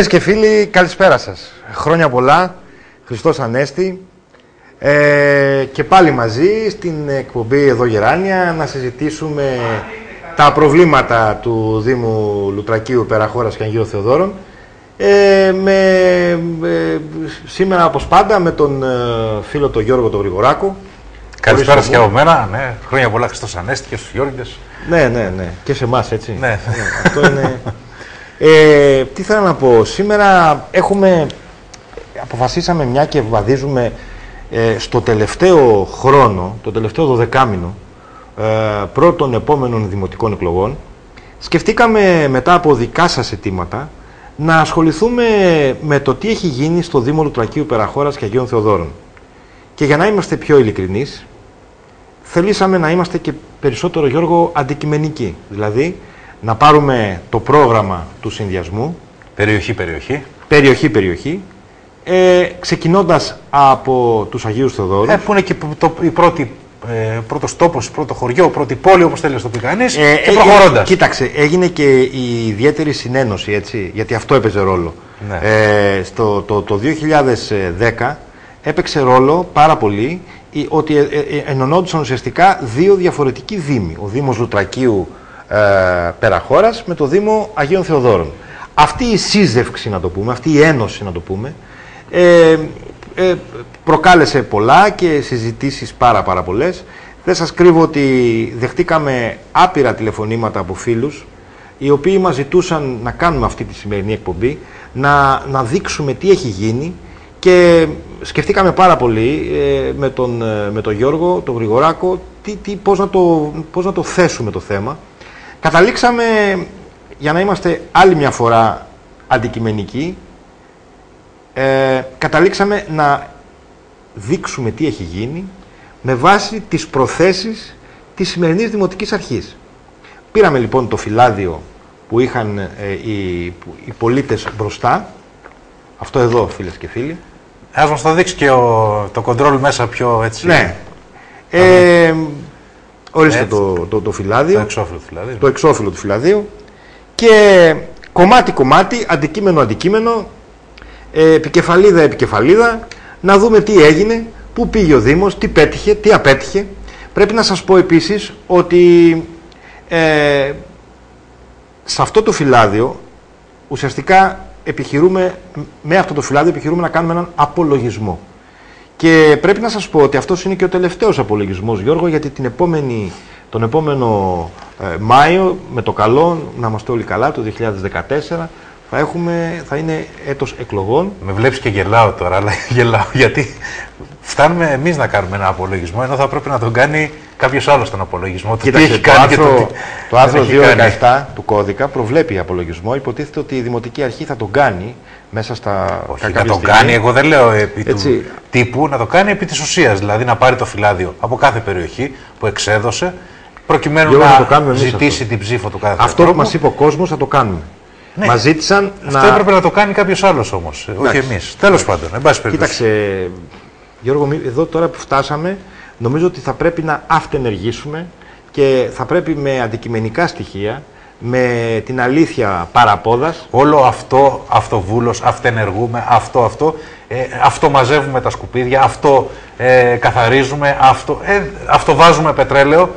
Φίλες και φίλοι, καλησπέρα σας. Χρόνια πολλά, Χριστός Ανέστη. Ε, και πάλι μαζί στην εκπομπή εδώ Γεράνια να συζητήσουμε τα προβλήματα του Δήμου Λουτρακίου Περαχώρας και Αγίου Θεοδόρων. Ε, με, ε, σήμερα, όπως πάντα, με τον ε, φίλο τον Γιώργο τον Γρηγοράκο. Καλησπέρα και από μένα. Ναι. Χρόνια πολλά Χριστός Ανέστη και στους Γιώργες. Ναι, ναι, ναι. Και σε εμάς, έτσι. Ναι. αυτό είναι... Ε, τι θέλω να πω. Σήμερα έχουμε... Αποφασίσαμε μια και βαδίζουμε ε, στο τελευταίο χρόνο, το τελευταίο δωδεκάμινο, ε, πρώτων επόμενων δημοτικών εκλογών, σκεφτήκαμε μετά από δικά σας αιτήματα να ασχοληθούμε με το τι έχει γίνει στο Δήμο Λουτρακίου Περαχώρας και Αγίων Θεοδόρων. Και για να είμαστε πιο ειλικρινείς, θελήσαμε να είμαστε και περισσότερο, Γιώργο, αντικειμενικοί. Δηλαδή, να πάρουμε το πρόγραμμα του συνδυασμού. Περιοχή-περιοχή. Περιοχή-περιοχή. Ε, ξεκινώντας από τους Αγίους Θεοδόρους. Ε, που είναι και το, η πρώτη ε, πρώτος τόπος, πρώτο χωριό, πρώτη πόλη, όπως θέλεις να το πει κανείς, ε, και προχωρώντας. Κοίταξε, έγινε και η ιδιαίτερη συνένωση, έτσι, γιατί αυτό έπαιζε ρόλο. Ναι. Ε, στο, το, το 2010 έπαιξε ρόλο πάρα πολύ ότι ε, ε, ενωνόντουσαν ουσιαστικά δύο διαφορετικοί δήμοι. Ο Δήμος Λουτρακίου ε, Περαχώρας με το Δήμο Αγίων Θεοδόρων. Αυτή η σύζευξη, να το πούμε, αυτή η ένωση, να το πούμε, ε, ε, προκάλεσε πολλά και συζητήσεις πάρα πάρα πολλές. Δεν σας κρύβω ότι δεχτήκαμε άπειρα τηλεφωνήματα από φίλους οι οποίοι μας ζητούσαν να κάνουμε αυτή τη σημερινή εκπομπή, να, να δείξουμε τι έχει γίνει και σκεφτήκαμε πάρα πολύ ε, με, τον, ε, με τον Γιώργο, τον Γρηγοράκο, τι, τι, πώς, να το, πώς να το θέσουμε το θέμα. Καταλήξαμε, για να είμαστε άλλη μια φορά αντικειμενικοί, ε, καταλήξαμε να δείξουμε τι έχει γίνει με βάση τις προθέσεις της σημερινής Δημοτικής Αρχής. Πήραμε λοιπόν το φυλάδιο που είχαν ε, οι, οι πολίτες μπροστά, αυτό εδώ φίλες και φίλοι. Ας μας το δείξει και ο, το κοντρόλ μέσα πιο έτσι. Ναι. Ε, ορίστε το, το, το φυλάδιο. Το εξώφυλλο του φυλαδίου. Το εξώφυλλο του φυλαδίου. Και κομμάτι-κομμάτι, αντικείμενο-αντικείμενο, ε, επικεφαλίδα-επικεφαλίδα, να δούμε τι έγινε, πού πήγε ο Δήμος, τι πέτυχε, τι απέτυχε. Πρέπει να σας πω επίσης ότι ε, σε αυτό το φυλάδιο ουσιαστικά επιχειρούμε, με αυτό το φυλάδιο επιχειρούμε να κάνουμε έναν απολογισμό. Και πρέπει να σας πω ότι αυτός είναι και ο τελευταίος απολογισμός, Γιώργο, γιατί την επόμενη, τον επόμενο ε, Μάιο, με το καλό, να είμαστε όλοι καλά, το 2014, θα, έχουμε, θα είναι έτος εκλογών. Με βλέπεις και γελάω τώρα, αλλά γελάω γιατί φτάνουμε εμείς να κάνουμε ένα απολογισμό, ενώ θα πρέπει να τον κάνει κάποιος άλλος τον απολογισμό. Κοίταξε, τι έχει το, κάνει άρθρο, το, το άρθρο 217 του κώδικα προβλέπει απολογισμό. Υποτίθεται ότι η Δημοτική Αρχή θα τον κάνει μέσα στα. Όχι, να τον κάνει, εγώ δεν λέω επί του τύπου, να το κάνει επί της ουσίας. Δηλαδή να πάρει το φυλάδιο από κάθε περιοχή που εξέδωσε, προκειμένου να, να ζητήσει την ψήφο του κάθε Αυτό που μας είπε ο κόσμος θα το κάνουμε. Ναι. Μας ζήτησαν Αυτό να... έπρεπε να το κάνει κάποιος άλλος όμως, όχι εμείς. Τέλος πάντων, εν πάση περιπτώσει. Κοίταξε, Γιώργο, εδώ τώρα που φτάσαμε, νομίζω ότι θα πρέπει να αυτενεργήσουμε και θα πρέπει με αντικειμενικά στοιχεία, με την αλήθεια παραπόδας. Όλο αυτό, αυτοβούλος, αυτενεργούμε, αυτό, αυτό, ε, αυτό μαζεύουμε τα σκουπίδια, αυτό ε, καθαρίζουμε, αυτό, ε, αυτό βάζουμε πετρέλαιο.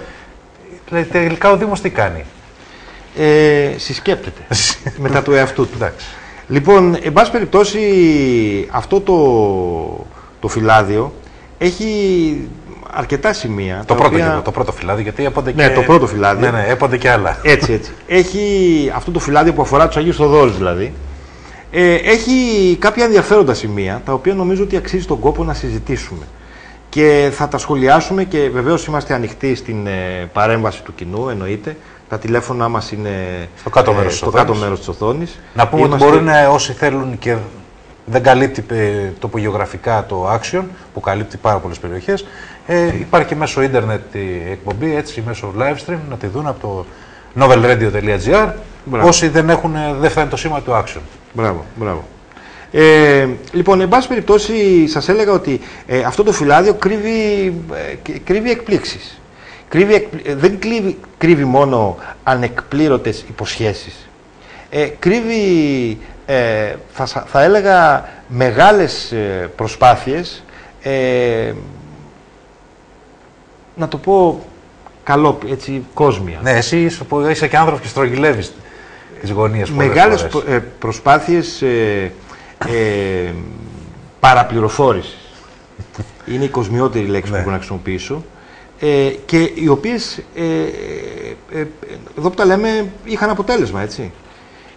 Τελικά ο Δήμος τι κάνει; Ε, συσκέπτεται μετά του εαυτού του. Λοιπόν, εν πάση περιπτώσει, αυτό το, το φυλάδιο έχει αρκετά σημεία. Το, πρώτο, οποία... το πρώτο φυλάδιο, γιατί έπονται ναι, και... το πρώτο φυλάδιο. Ναι, ναι, έπονται και άλλα. Έτσι, έτσι. έχει αυτό το φυλάδιο που αφορά τους Αγίους Θοδόρους δηλαδή. Ε, έχει κάποια ενδιαφέροντα σημεία, τα οποία νομίζω ότι αξίζει τον κόπο να συζητήσουμε. Και θα τα σχολιάσουμε και βεβαίως είμαστε ανοιχτοί στην ε, παρέμβαση του κοινού, εννοείται. Τα τηλέφωνά μας είναι στο κάτω μέρος, ε, κάτω μέρος της οθόνης. Να πούμε ότι μπορεί να, όσοι θέλουν και δεν καλύπτει ε, τοπογεωγραφικά το Action, που καλύπτει πάρα πολλές περιοχές, ε, υπάρχει και μέσω ίντερνετ η εκπομπή, έτσι μέσω live stream, να τη δουν από το novelradio.gr, όσοι δεν, έχουν, δεν φτάνει το σήμα του Action. Μπράβο, μπράβο. Ε, λοιπόν, εν πάση περιπτώσει, σας έλεγα ότι ε, αυτό το φυλάδιο κρύβει, ε, κρύβει εκπλήξεις. Κρύβει, δεν κρύβει, κρύβει μόνο ανεκπλήρωτες υποσχέσεις. ε, κρύβει, ε, θα, θα έλεγα, μεγάλες ε, προσπάθειες, ε, να το πω καλό, έτσι, κόσμια. Ναι, εσύ είσαι, είσαι και άνθρωπος και στρογγυλεύεις τις γωνίες Μεγάλες ε, προσπάθειες ε, ε, παραπληροφόρησης. Είναι η κοσμιότερη λέξη που ναι. μπορώ να χρησιμοποιήσω. Ε, και οι οποίες, ε, ε, ε, εδώ που τα λέμε, είχαν αποτέλεσμα, έτσι.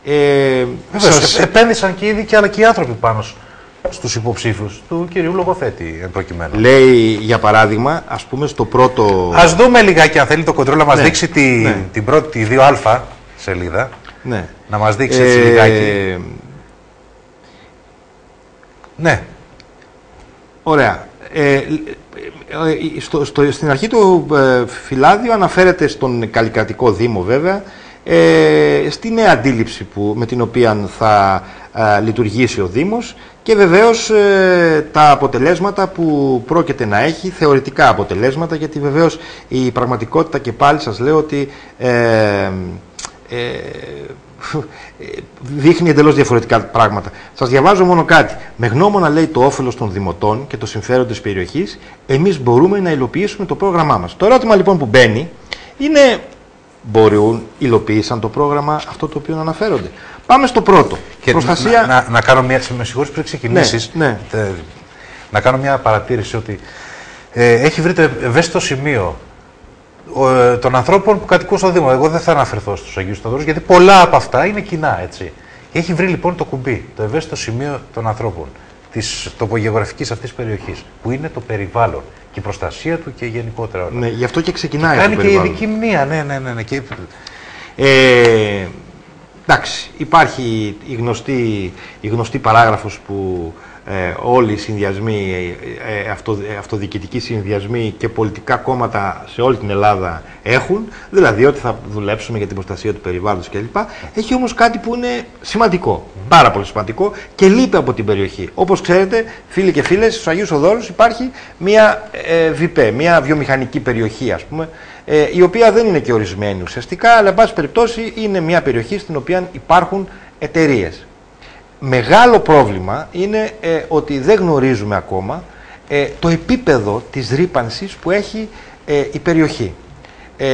Ε, σας... Επένδυσαν και ήδη και άλλοι και οι άνθρωποι πάνω στους υποψήφιους του κυρίου Λογοθέτη, εν προκειμένου. Λέει, για παράδειγμα, ας πούμε στο πρώτο... Ας δούμε λιγάκι, αν θέλει το κοντρόλ, να μας ναι, δείξει τη, ναι. την πρώτη, τη 2α σελίδα. Ναι. Να μας δείξει έτσι ε, λιγάκι. Ναι. Ωραία. Ε, ε, στο, στο, στην αρχή του ε, φυλάδιο αναφέρεται στον καλλικρατικό δήμο βέβαια ε, στη νέα αντίληψη που, με την οποία θα ε, λειτουργήσει ο Δήμος και βεβαίως ε, τα αποτελέσματα που πρόκειται να έχει, θεωρητικά αποτελέσματα, γιατί βεβαίως η πραγματικότητα και πάλι σας λέω ότι δείχνει εντελώς διαφορετικά πράγματα. Σας διαβάζω μόνο κάτι. Με γνώμονα λέει το όφελος των δημοτών και το συμφέρον της περιοχής, εμείς μπορούμε να υλοποιήσουμε το πρόγραμμά μας. Το ερώτημα λοιπόν που μπαίνει είναι μπορούν, υλοποίησαν το πρόγραμμα αυτό το οποίο αναφέρονται. Πάμε στο πρώτο. Και Προστασία... να, να, να, κάνω μια. Με συγχωρείτε πριν ξεκινήσεις. Ναι, ναι. Να κάνω μια παρατήρηση ότι ε, έχει βρει το ευαίσθητο σημείο ε, των ανθρώπων που κατοικούν στο Δήμο. Εγώ δεν θα αναφερθώ στους Αγίους Σταδόρου γιατί πολλά από αυτά είναι κοινά. Έτσι. Έχει βρει λοιπόν το κουμπί, το ευαίσθητο σημείο των ανθρώπων της τοπογεωγραφικής αυτής περιοχής, που είναι το περιβάλλον και η προστασία του και γενικότερα. Ναι, γι' αυτό και ξεκινάει. Κάνει και ειδική μνήμα, ναι, ναι, ναι. ναι. Και... Ε, εντάξει, υπάρχει η γνωστή, η γνωστή παράγραφος που ε, όλοι οι συνδυασμοί, ε, ε αυτο, ε, αυτοδιοικητικοί συνδυασμοί και πολιτικά κόμματα σε όλη την Ελλάδα έχουν, δηλαδή ότι θα δουλέψουμε για την προστασία του περιβάλλοντος κλπ. Έχει όμως κάτι που είναι σημαντικό, πάρα πολύ σημαντικό και λείπει από την περιοχή. Όπως ξέρετε, φίλοι και φίλες, στους Αγίους Οδόρους υπάρχει μια ε, ΒΙΠΕ, μια βιομηχανική περιοχή ας πούμε, ε, η οποία δεν είναι και ορισμένη ουσιαστικά, αλλά εν πάση περιπτώσει είναι μια περιοχή στην οποία υπάρχουν εταιρείες μεγάλο πρόβλημα είναι ε, ότι δεν γνωρίζουμε ακόμα ε, το επίπεδο της ρήπανσης που έχει ε, η περιοχή. Ε,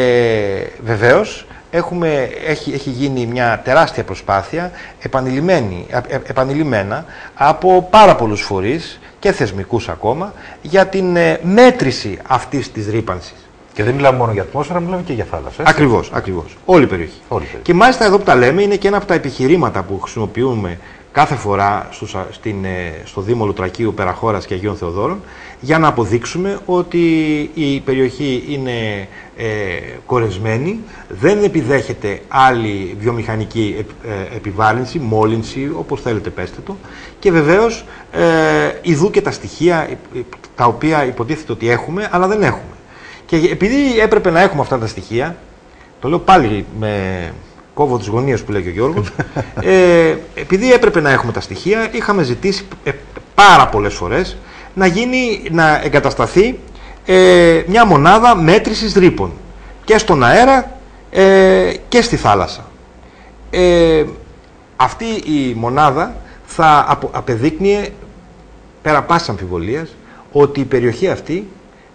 βεβαίως, έχουμε, έχει, έχει γίνει μια τεράστια προσπάθεια επανειλημμένη, επανειλημμένα από πάρα πολλούς φορείς και θεσμικούς ακόμα για την μέτρηση αυτής της ρήπανσης. Και δεν μιλάμε μόνο για ατμόσφαιρα, μιλάμε και για θάλασσα. Ακριβώς, ακριβώς. Όλη η περιοχή. Όλη η περιοχή. Και μάλιστα εδώ που τα λέμε είναι και ένα από τα επιχειρήματα που χρησιμοποιούμε κάθε φορά στην, ε, στο Δήμο Λουτρακίου, Περαχώρας και Αγίων Θεοδόρων για να αποδείξουμε ότι η περιοχή είναι ε, κορεσμένη, δεν επιδέχεται άλλη βιομηχανική ε, επιβάρυνση, μόλυνση, όπως θέλετε πέστε το και βεβαίως ε, ειδού και τα στοιχεία τα οποία υποτίθεται ότι έχουμε, αλλά δεν έχουμε. Και επειδή έπρεπε να έχουμε αυτά τα στοιχεία, το λέω πάλι με κόβω τις γωνίες που λέει και ο Γιώργος. ε, επειδή έπρεπε να έχουμε τα στοιχεία, είχαμε ζητήσει ε, πάρα πολλές φορές να, γίνει, να εγκατασταθεί ε, μια μονάδα μέτρησης ρήπων και στον αέρα ε, και στη θάλασσα. Ε, αυτή η μονάδα θα απεδείκνυε πέρα πάσης αμφιβολίας ότι η περιοχή αυτή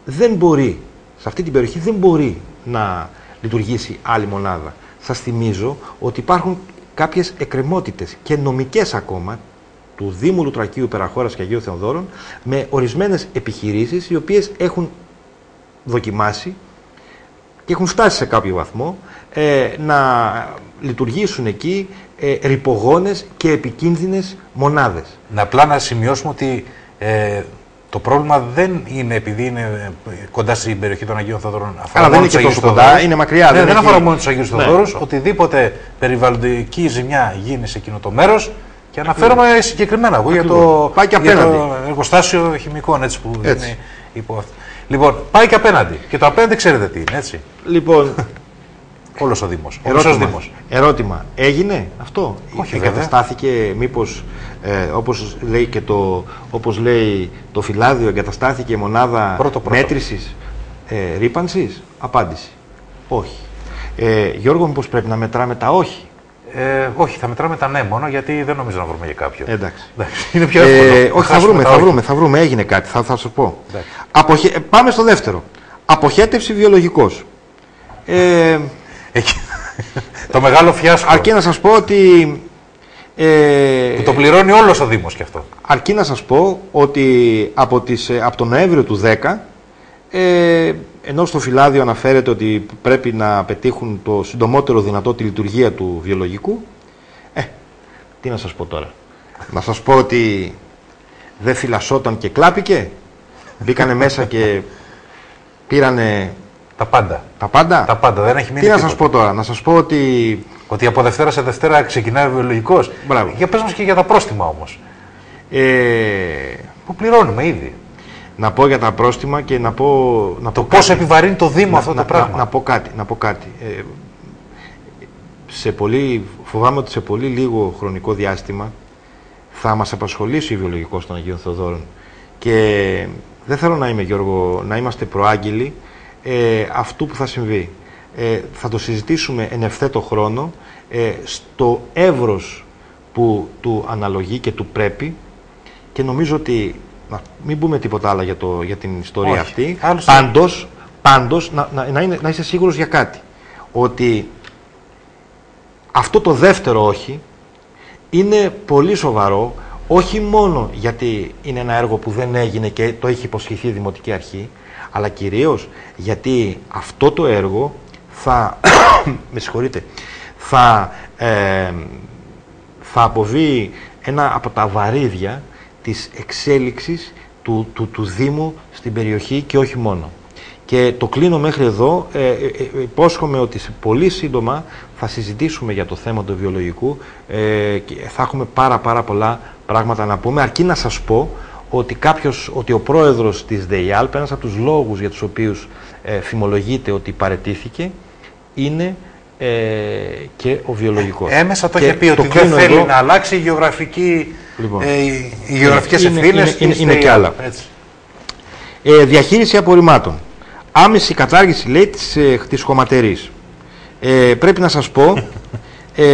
δεν μπορεί, σε αυτή την περιοχή δεν μπορεί να λειτουργήσει άλλη μονάδα σας θυμίζω ότι υπάρχουν κάποιες εκκρεμότητες και νομικές ακόμα του Δήμου Λουτρακίου Περαχώρας και Αγίου Θεοδόρων με ορισμένες επιχειρήσεις οι οποίες έχουν δοκιμάσει και έχουν φτάσει σε κάποιο βαθμό ε, να λειτουργήσουν εκεί ε, ρηπογόνες και επικίνδυνες μονάδες. Να απλά να σημειώσουμε ότι ε, το πρόβλημα δεν είναι επειδή είναι κοντά στην περιοχή των Αγίων Θεοδόρων. Αλλά δεν είναι και τόσο κοντά, είναι μακριά. Ναι, δεν, δεν αφορά μόνο τους Αγίους Θεοδόρου. Ναι. Οτιδήποτε περιβαλλοντική ζημιά γίνει σε εκείνο το μέρος. Και αναφέρομαι ναι. συγκεκριμένα εγώ για το, πάει και για το εργοστάσιο χημικών έτσι, που έτσι. είναι υπό αυτό. Λοιπόν, πάει και απέναντι. Και το απέναντι ξέρετε τι είναι, έτσι. Λοιπόν, Όλος ο Δήμος. Ερώτημα, ερώτημα. Έγινε αυτό; Όχι, εγκαταστάθηκε μήπως, ε, όπως λέει, και το, όπως λέει το φυλάδιο, εγκαταστάθηκε μονάδα πρώτο, πρώτο. μέτρησης ε, ρήπανσης. Απάντηση. Όχι. Ε, Γιώργο, μήπως πρέπει να μετράμε τα όχι; Ε, όχι, θα μετράμε τα ναι μόνο γιατί δεν νομίζω να βρούμε για κάποιο. Εντάξει. Είναι πιο εύκολο. Ε, όχι, θα χάσουμε βρούμε, τα θα όχι. βρούμε, θα βρούμε. Έγινε κάτι, θα, θα σου πω. Εντάξει. Αποχε... ε, Πάμε στο δεύτερο. Αποχέτευση βιολογικός. Ε, Εκεί- το μεγάλο φιάσκο. αρκεί να σας πω ότι... Ε, Που το πληρώνει όλος ο Δήμος κι αυτό. Αρκεί να σας πω ότι από, τις, ε, από τον Νοέμβριο του 10, ε, ενώ στο φυλάδιο αναφέρεται ότι πρέπει να πετύχουν το συντομότερο δυνατό τη λειτουργία του βιολογικού, ε, τι να σας πω τώρα. να σας πω ότι δεν φυλασσόταν και κλάπηκε, μπήκανε μέσα και πήρανε Τα πάντα. τα πάντα; Τα πάντα. Δεν έχει μείνει τι να τίποτα. σας πω τώρα, να σας πω ότι Ότι από Δευτέρα σε Δευτέρα ξεκινάει ο βιολογικός. Μπράβο. Για πες μας και για τα πρόστιμα όμως. ε, Που πληρώνουμε ήδη. να πω για τα πρόστιμα και να πω... Να Το πω πώς κάτι. επιβαρύνει το Δήμο να, αυτό να, το πράγμα. Να, να πω κάτι. Να πω κάτι. Ε, σε πολύ, φοβάμαι ότι σε πολύ λίγο χρονικό διάστημα θα μας απασχολήσει ο βιολογικός των Αγίων Θεοδόρων. Και δεν θέλω να είμαι, Γιώργο, να είμαστε προάγγελοι ε, αυτού που θα συμβεί. Ε, θα το συζητήσουμε εν ευθέτω χρόνο ε, στο εύρος που του αναλογεί και του πρέπει και νομίζω ότι, να μην πούμε τίποτα άλλο για, το, για την ιστορία Όχι. αυτή, Άλλωστε- πάντως, πάντως να, να, να, είναι, να είσαι σίγουρος για κάτι, ότι αυτό το δεύτερο όχι είναι πολύ σοβαρό, όχι μόνο γιατί είναι ένα έργο που δεν έγινε και το έχει υποσχεθεί η Δημοτική Αρχή, αλλά κυρίως γιατί αυτό το έργο θα, με συγχωρείτε, θα, ε, θα αποβεί ένα από τα βαρύδια της εξέλιξης του, του, του Δήμου στην περιοχή και όχι μόνο. Και το κλείνω μέχρι εδώ. Ε, ε, ε, υπόσχομαι ότι σε πολύ σύντομα θα συζητήσουμε για το θέμα του βιολογικού ε, και θα έχουμε πάρα πάρα πολλά πράγματα να πούμε. Αρκεί να σας πω ότι, κάποιος, ότι ο πρόεδρος της ΔΕΙΑΛΠ, ένας από τους λόγους για τους οποίους ε, φημολογείται ότι παρετήθηκε, είναι ε, και ο βιολογικός. Έμεσα το Και είχε πει ότι δεν κλείνω θέλει εδώ. να αλλάξει η γεωγραφική, Λοιπόν. ε, οι οι γεωγραφικές Είναι- ευθύνες είναι- της είναι και ΔΕΙΑΛ. άλλα. Έτσι. Ε, διαχείριση απορριμμάτων. Άμεση κατάργηση, λέει, της, ε, της χωματερής. Ε, πρέπει να σας πω, ε,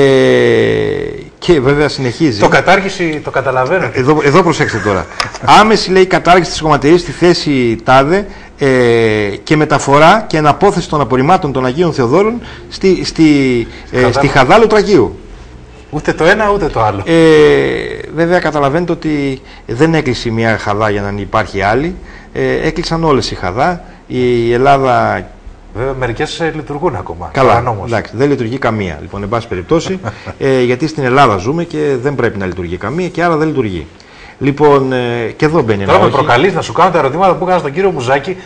και βέβαια συνεχίζει. Το κατάργηση το καταλαβαίνω. Εδώ, εδώ προσέξτε τώρα. Άμεση λέει κατάργηση της χωματερής στη θέση τάδε ε, και μεταφορά και αναπόθεση των απορριμμάτων των Αγίων Θεοδόρων στη, στη, ε, Χαδάλο. στη Χαδάλο Τραγίου. Ούτε το ένα ούτε το άλλο. Ε, βέβαια καταλαβαίνετε ότι δεν έκλεισε μια χαδά για να μην υπάρχει άλλη. Ε, έκλεισαν όλες οι χαδά. Η Ελλάδα Βέβαια, μερικές λειτουργούν ακόμα. Καλά, Παρανόμως. εντάξει, δεν λειτουργεί καμία. Λοιπόν, εν πάση περιπτώσει, ε, γιατί στην Ελλάδα ζούμε και δεν πρέπει να λειτουργεί καμία και άρα δεν λειτουργεί. Λοιπόν, ε, και εδώ μπαίνει Τώρα ένα με όχι. προκαλείς να σου κάνω τα ερωτήματα που έκανα στον κύριο Μουζάκη.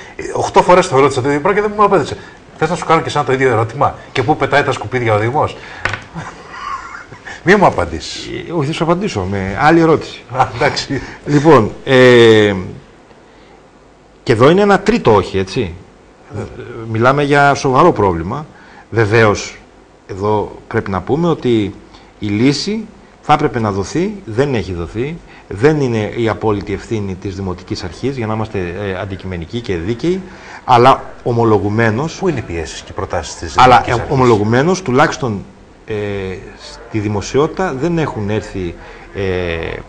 8 φορές το ρώτησα το ίδιο πράγμα και δεν μου απέδειξε. Θες να σου κάνω και σαν το ίδιο ερώτημα. Και πού πετάει τα σκουπίδια ο Δήμο. Μη μου απαντήσεις. Ε, όχι, θα σου απαντήσω με άλλη ερώτηση. Εντάξει. Λοιπόν, ε, και εδώ είναι ένα τρίτο όχι, έτσι. Ε, Μιλάμε για σοβαρό πρόβλημα. Βεβαίως, εδώ πρέπει να πούμε ότι η λύση θα έπρεπε να δοθεί, δεν έχει δοθεί, δεν είναι η απόλυτη ευθύνη της Δημοτικής Αρχής, για να είμαστε ε, αντικειμενικοί και δίκαιοι, αλλά ομολογουμένως, Πού είναι οι πιέσεις και οι προτάσεις της αλλά ε, ομολογουμένως, τουλάχιστον ε, στη δημοσιότητα δεν έχουν έρθει ε,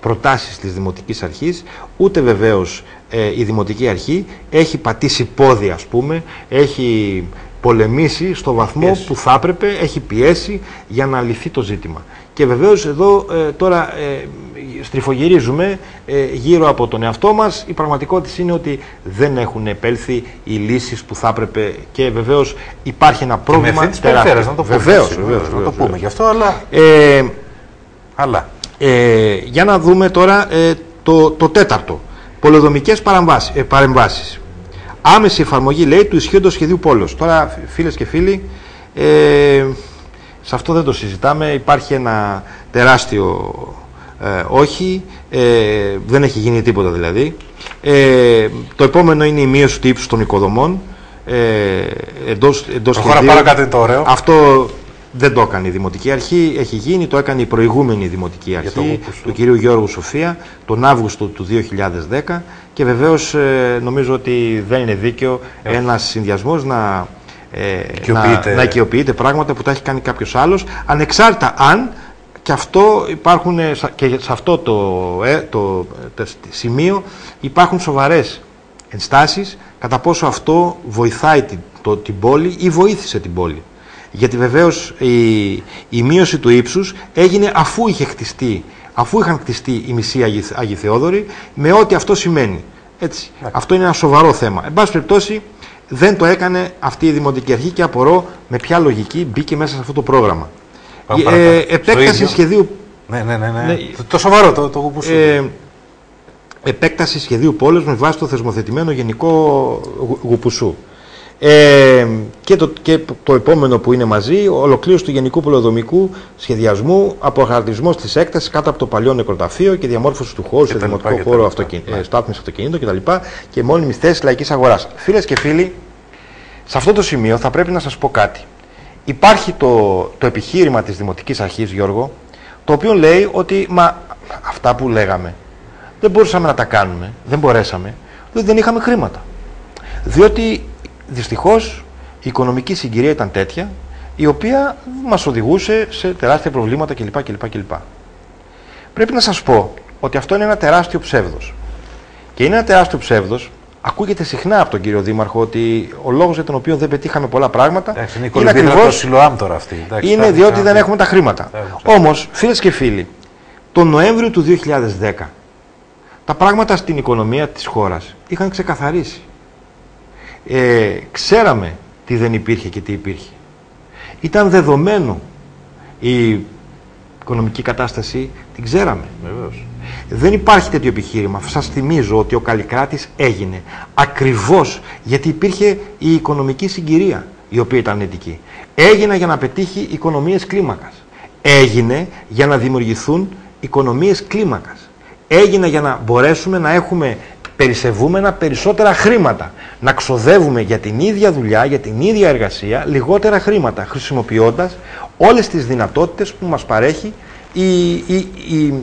προτάσεις της Δημοτικής Αρχής, ούτε βεβαίως ε, η Δημοτική Αρχή έχει πατήσει πόδι, ας πούμε, έχει πολεμήσει στο βαθμό Πιέσει. που θα έπρεπε, έχει πιέσει για να λυθεί το ζήτημα. Και βεβαίως εδώ ε, τώρα ε, στριφογυρίζουμε ε, γύρω από τον εαυτό μας. Η πραγματικότητα είναι ότι δεν έχουν επέλθει οι λύσεις που θα έπρεπε και βεβαίως υπάρχει ένα με πρόβλημα ευθύνη τη περιφέρεια, να το πούμε. Βεβαίως, έτσι, βεβαίως, να το βεβαίως, πούμε γι' αυτό, αλλά. Ε, αλλά. Ε, για να δούμε τώρα ε, το, το τέταρτο. Πολεοδομικές παραμβάσεις, ε, παρεμβάσεις. Άμεση εφαρμογή, λέει, του ισχύοντος σχεδίου πόλος. Τώρα, φι- φίλες και φίλοι, ε, σε αυτό δεν το συζητάμε. Υπάρχει ένα τεράστιο ε, όχι. Ε, δεν έχει γίνει τίποτα δηλαδή. Ε, το επόμενο είναι η μείωση του ύψους των οικοδομών. Ε, εντός, εντός Προχώρα σχεδίου. παρακάτω είναι το ωραίο. Αυτό δεν το έκανε η Δημοτική Αρχή, έχει γίνει, το έκανε η προηγούμενη Δημοτική το Αρχή γούπου σου. του κυρίου Γιώργου Σοφία τον Αύγουστο του 2010 και βεβαίως ε, νομίζω ότι δεν είναι δίκαιο ένας συνδυασμός να ε, να, να οικειοποιείται πράγματα που τα έχει κάνει κάποιος άλλος, ανεξάρτητα αν και αυτό υπάρχουν, και σε αυτό το, ε, το, το, σημείο υπάρχουν σοβαρές ενστάσεις κατά πόσο αυτό βοηθάει την, το, την πόλη ή βοήθησε την πόλη. Γιατί βεβαίως η, η μείωση του ύψους έγινε αφού είχε χτιστεί, αφού είχαν χτιστεί οι μισοί Άγιοι, Θεόδωροι, με ό,τι αυτό σημαίνει. Έτσι. Αυτό είναι ένα σοβαρό θέμα. Εν πάση περιπτώσει, δεν το έκανε αυτή η Δημοτική Αρχή και απορώ με ποια λογική μπήκε μέσα σε αυτό το πρόγραμμα. Ε, επέκταση σχεδίου. Ναι, ναι, ναι. ναι. ναι. Το, σοβαρό, το, το που ε, Επέκταση σχεδίου πόλεως με βάση το θεσμοθετημένο γενικό γουπουσού. Ε, και, το, και το επόμενο που είναι μαζί, ολοκλήρωση του Γενικού Πολεοδομικού Σχεδιασμού, αποχαρτισμό της έκτασης κάτω από το παλιό νεκροταφείο και διαμόρφωση του χώρου σε δημοτικό χώρο αυτοκιν... ναι. στάθμιση αυτοκινήτων κτλ. και μόνιμης θέσης λαϊκής αγοράς. Φίλες και φίλοι, σε αυτό το σημείο θα πρέπει να σας πω κάτι. Υπάρχει το, το επιχείρημα της Δημοτικής Αρχής, Γιώργο, το οποίο λέει ότι μα αυτά που λέγαμε δεν μπορούσαμε να τα κάνουμε, δεν μπορέσαμε, διότι δεν είχαμε χρήματα. Διότι Δυστυχώς η οικονομική συγκυρία ήταν τέτοια η οποία μας οδηγούσε σε τεράστια προβλήματα κλπ. κλπ, κλπ. Πρέπει να σας πω ότι αυτό είναι ένα τεράστιο ψεύδος. Και είναι ένα τεράστιο ψεύδος Ακούγεται συχνά από τον κύριο Δήμαρχο ότι ο λόγος για τον οποίο δεν πετύχαμε πολλά πράγματα Εντάξει, είναι, είναι ακριβώς. τώρα αυτή. Εντάξει, είναι διότι δεν έχουμε τα χρήματα. Όμως, φίλες και φίλοι, τον Νοέμβριο του 2010 τα πράγματα στην οικονομία της χώρας είχαν ξεκαθαρίσει ε, ξέραμε τι δεν υπήρχε και τι υπήρχε. Ήταν δεδομένο η οικονομική κατάσταση, την ξέραμε. Βεβαίως. Δεν υπάρχει τέτοιο επιχείρημα. Σας θυμίζω ότι ο Καλλικράτης έγινε ακριβώς γιατί υπήρχε η οικονομική συγκυρία η οποία ήταν ετική. Έγινε για να πετύχει οικονομίες κλίμακας. Έγινε για να δημιουργηθούν οικονομίες κλίμακας. Έγινε για να μπορέσουμε να έχουμε περισσευούμενα περισσότερα χρήματα. Να ξοδεύουμε για την ίδια δουλειά, για την ίδια εργασία, λιγότερα χρήματα, χρησιμοποιώντας όλες τις δυνατότητες που μας παρέχει οι, οι, οι,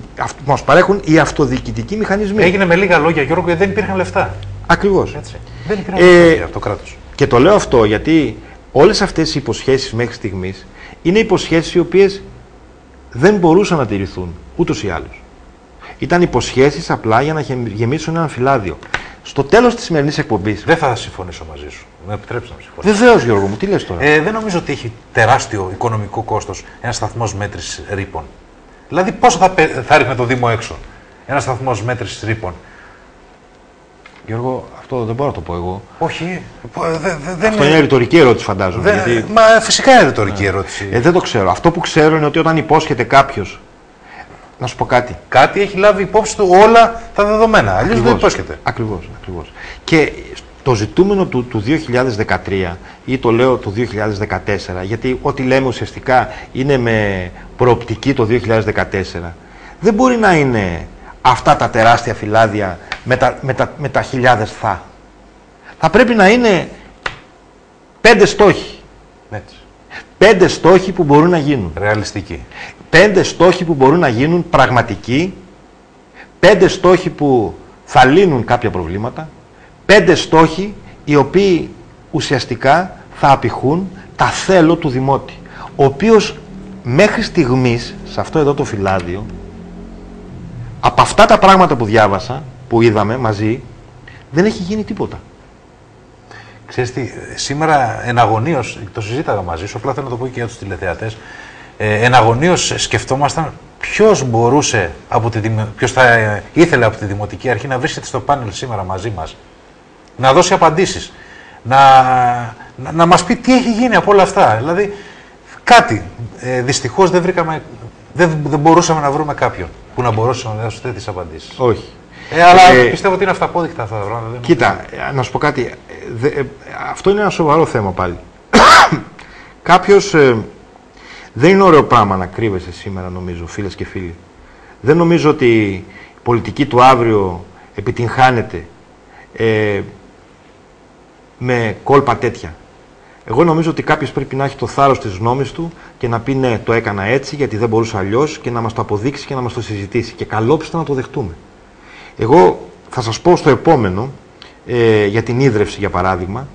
μας παρέχουν οι αυτοδιοικητικοί μηχανισμοί. Έγινε με λίγα λόγια, Γιώργο, γιατί δεν υπήρχαν λεφτά. Ακριβώς. Έτσι. Δεν υπήρχαν ε, λεφτά από το κράτος. Και το λέω αυτό γιατί όλες αυτές οι υποσχέσεις μέχρι στιγμής είναι υποσχέσεις οι οποίες δεν μπορούσαν να τηρηθούν ούτως ή άλλως. Ήταν υποσχέσεις απλά για να γεμίσουν ένα φυλάδιο. Στο τέλος της σημερινής εκπομπή. Δεν θα συμφωνήσω μαζί σου. Με επιτρέψεις να συμφωνήσω. Βεβαίως, Γιώργο μου, τι λες τώρα; Ε, δεν νομίζω ότι έχει τεράστιο οικονομικό κόστος ένας σταθμός μέτρησης ρήπων. Δηλαδή, πόσο θα, θα ρίχνει το Δήμο έξω ένας σταθμός μέτρησης ρήπων; Γιώργο, αυτό δεν μπορώ να το πω εγώ. Όχι. δεν αυτό είναι... είναι ρητορική ερώτηση, φαντάζομαι. γιατί... Μα φυσικά είναι ρητορική ναι. ερώτηση. Ε, δεν το ξέρω. Αυτό που ξέρω είναι ότι όταν υπόσχεται κάποιος να σου πω κάτι. Κάτι έχει λάβει υπόψη του όλα τα δεδομένα. Αλλιώς δεν υπόσχεται. Ακριβώς. Ακριβώς. Και το ζητούμενο του, του 2013 ή το λέω το 2014, γιατί ό,τι λέμε ουσιαστικά είναι με προοπτική το 2014, δεν μπορεί να είναι αυτά τα τεράστια φυλάδια με τα, με τα, με τα χιλιάδες θα. Θα πρέπει να είναι πέντε στόχοι. Έτσι. Πέντε στόχοι που μπορούν να γίνουν. Ρεαλιστικοί πέντε στόχοι που μπορούν να γίνουν πραγματικοί, πέντε στόχοι που θα λύνουν κάποια προβλήματα, πέντε στόχοι οι οποίοι ουσιαστικά θα απηχούν τα θέλω του Δημότη, ο οποίος μέχρι στιγμής, σε αυτό εδώ το φυλάδιο, από αυτά τα πράγματα που διάβασα, που είδαμε μαζί, δεν έχει γίνει τίποτα. Ξέρεις τι, σήμερα εναγωνίως, το συζήταγα μαζί σου, απλά θέλω να το πω και για τους τηλεθεατές, ε, εναγωνίως σκεφτόμασταν ποιος μπορούσε, από τη, ποιος θα ήθελε από τη Δημοτική Αρχή να βρίσκεται στο πάνελ σήμερα μαζί μας, να δώσει απαντήσεις, να, να, να μας πει τι έχει γίνει από όλα αυτά. Δηλαδή, κάτι. Ε, δυστυχώς δεν βρήκαμε, δεν, δεν μπορούσαμε να βρούμε κάποιον που να μπορούσε να δώσει τέτοιες απαντήσεις. Όχι. Ε, αλλά ε, πιστεύω ότι είναι αυταπόδεικτα αυτά τα πράγματα. Κοίτα, να σου πω κάτι. Ε, αυτό είναι ένα σοβαρό θέμα πάλι. Κάποιος δεν είναι ωραίο πράγμα να κρύβεσαι σήμερα, νομίζω, φίλες και φίλοι. Δεν νομίζω ότι η πολιτική του αύριο επιτυγχάνεται ε, με κόλπα τέτοια. Εγώ νομίζω ότι κάποιος πρέπει να έχει το θάρρος της γνώμης του και να πει ναι, το έκανα έτσι γιατί δεν μπορούσα αλλιώς και να μας το αποδείξει και να μας το συζητήσει. Και καλόπιστα να το δεχτούμε. Εγώ θα σας πω στο επόμενο, ε, για την ίδρυυση για παράδειγμα,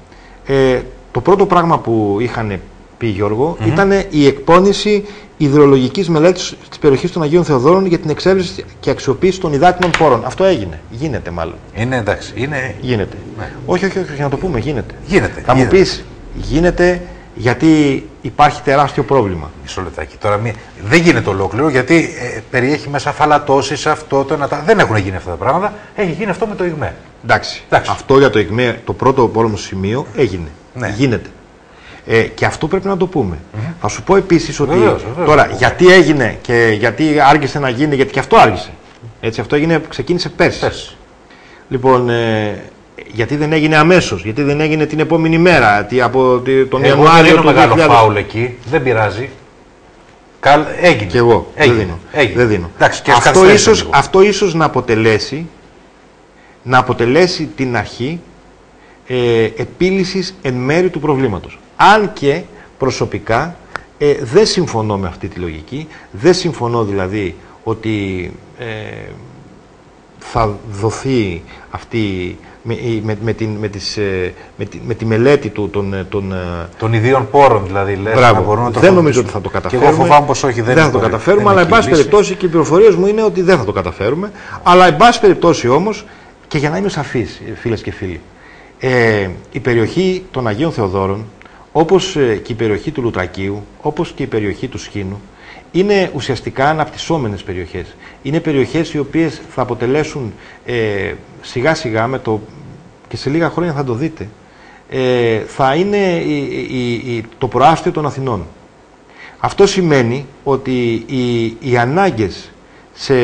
ε, το πρώτο πράγμα που είχαν πει Γιώργο ήταν η εκπόνηση υδρολογικής μελέτης της περιοχής των Αγίων Θεοδόρων για την εξέβριση και αξιοποίηση των υδάτινων πόρων. Αυτό έγινε. Γίνεται μάλλον. Είναι εντάξει. Είναι... Γίνεται. Ναι. Όχι, όχι, όχι, για να το πούμε, γίνεται. Γίνεται. Θα μου γίνεται. πεις, γίνεται γιατί υπάρχει τεράστιο πρόβλημα. Μισό λεπτάκι. Τώρα μη... δεν γίνεται ολόκληρο γιατί ε, περιέχει μέσα φαλατώσει αυτό, το ένα. Τα... Δεν έχουν γίνει αυτά τα πράγματα. Έχει γίνει αυτό με το ΙΓΜΕ. Εντάξει. Εντάξει. Αυτό για το ΕΚΜΕ, το πρώτο πόλεμο σημείο έγινε. Ναι. Γίνεται. Ε, και αυτό πρέπει να το πούμε. Θα σου πω επίσης ότι. Βεβαίως, βεβαίως. Τώρα, γιατί έγινε και γιατί άργησε να γίνει, γιατί και αυτό άργησε. Έτσι, αυτό έγινε, ξεκίνησε πέρσι. Πες. Λοιπόν, ε, γιατί δεν έγινε αμέσως, γιατί δεν έγινε την επόμενη μέρα, τι, από τη- τον Εγώ δεν Ιανουάριο δίνω του μεγάλο 2000. φάουλ εκεί. Δεν πειράζει. Καλ... Έγινε. Και εγώ Έγινε. δεν δίνω. Έγινε. Δεν δίνω. Εντάξει, και αυτό, καθυστέρησε ίσως, λίγο. αυτό ίσως να αποτελέσει, να αποτελέσει την αρχή ε, επίλυσης εν μέρη του προβλήματος. Αν και προσωπικά ε, δεν συμφωνώ με αυτή τη λογική, δεν συμφωνώ δηλαδή ότι ε, θα δοθεί αυτή με, η- με, με, την, με, τις, ε, με, τη, με τη μελέτη του των, ε, των, ε, Των ιδίων πόρων δηλαδή. Λες, Μπράβο. να μπορούν να το δεν νομίζω χρησιμοποιήσουν. ότι θα το Και καταφέρουμε. εγώ φοβάμαι πως όχι. Δεν, θα είναι το το- καταφέρουμε, δεν αλλά εν είναι πάση εκεί η λύση. περιπτώσει και οι πληροφορίες μου είναι ότι δεν θα το καταφέρουμε. Αλλά εν πάση περιπτώσει όμως, και για να είμαι σαφής, φίλες και φίλοι, ε, η περιοχή των Αγίων Θεοδόρων, όπως και η περιοχή του Λουτρακίου, όπως και η περιοχή του Σχήνου, είναι ουσιαστικά αναπτυσσόμενες περιοχές. Είναι περιοχές οι οποίες θα αποτελέσουν ε, σιγά σιγά με το, και σε λίγα χρόνια θα το δείτε, ε, θα είναι η- η- η- το προάστιο των Αθηνών. Αυτό σημαίνει ότι οι, οι ανάγκες σε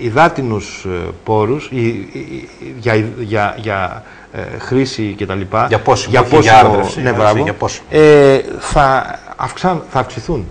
υδάτινους ε, πόρους η- η- η- για, για, για ε, χρήση κτλ. Για πόσιμο, όχι για άρδρευση, ναι, έτσι, μπράβο, για πόσιμο. ε, θα, αυξάν, θα αυξηθούν.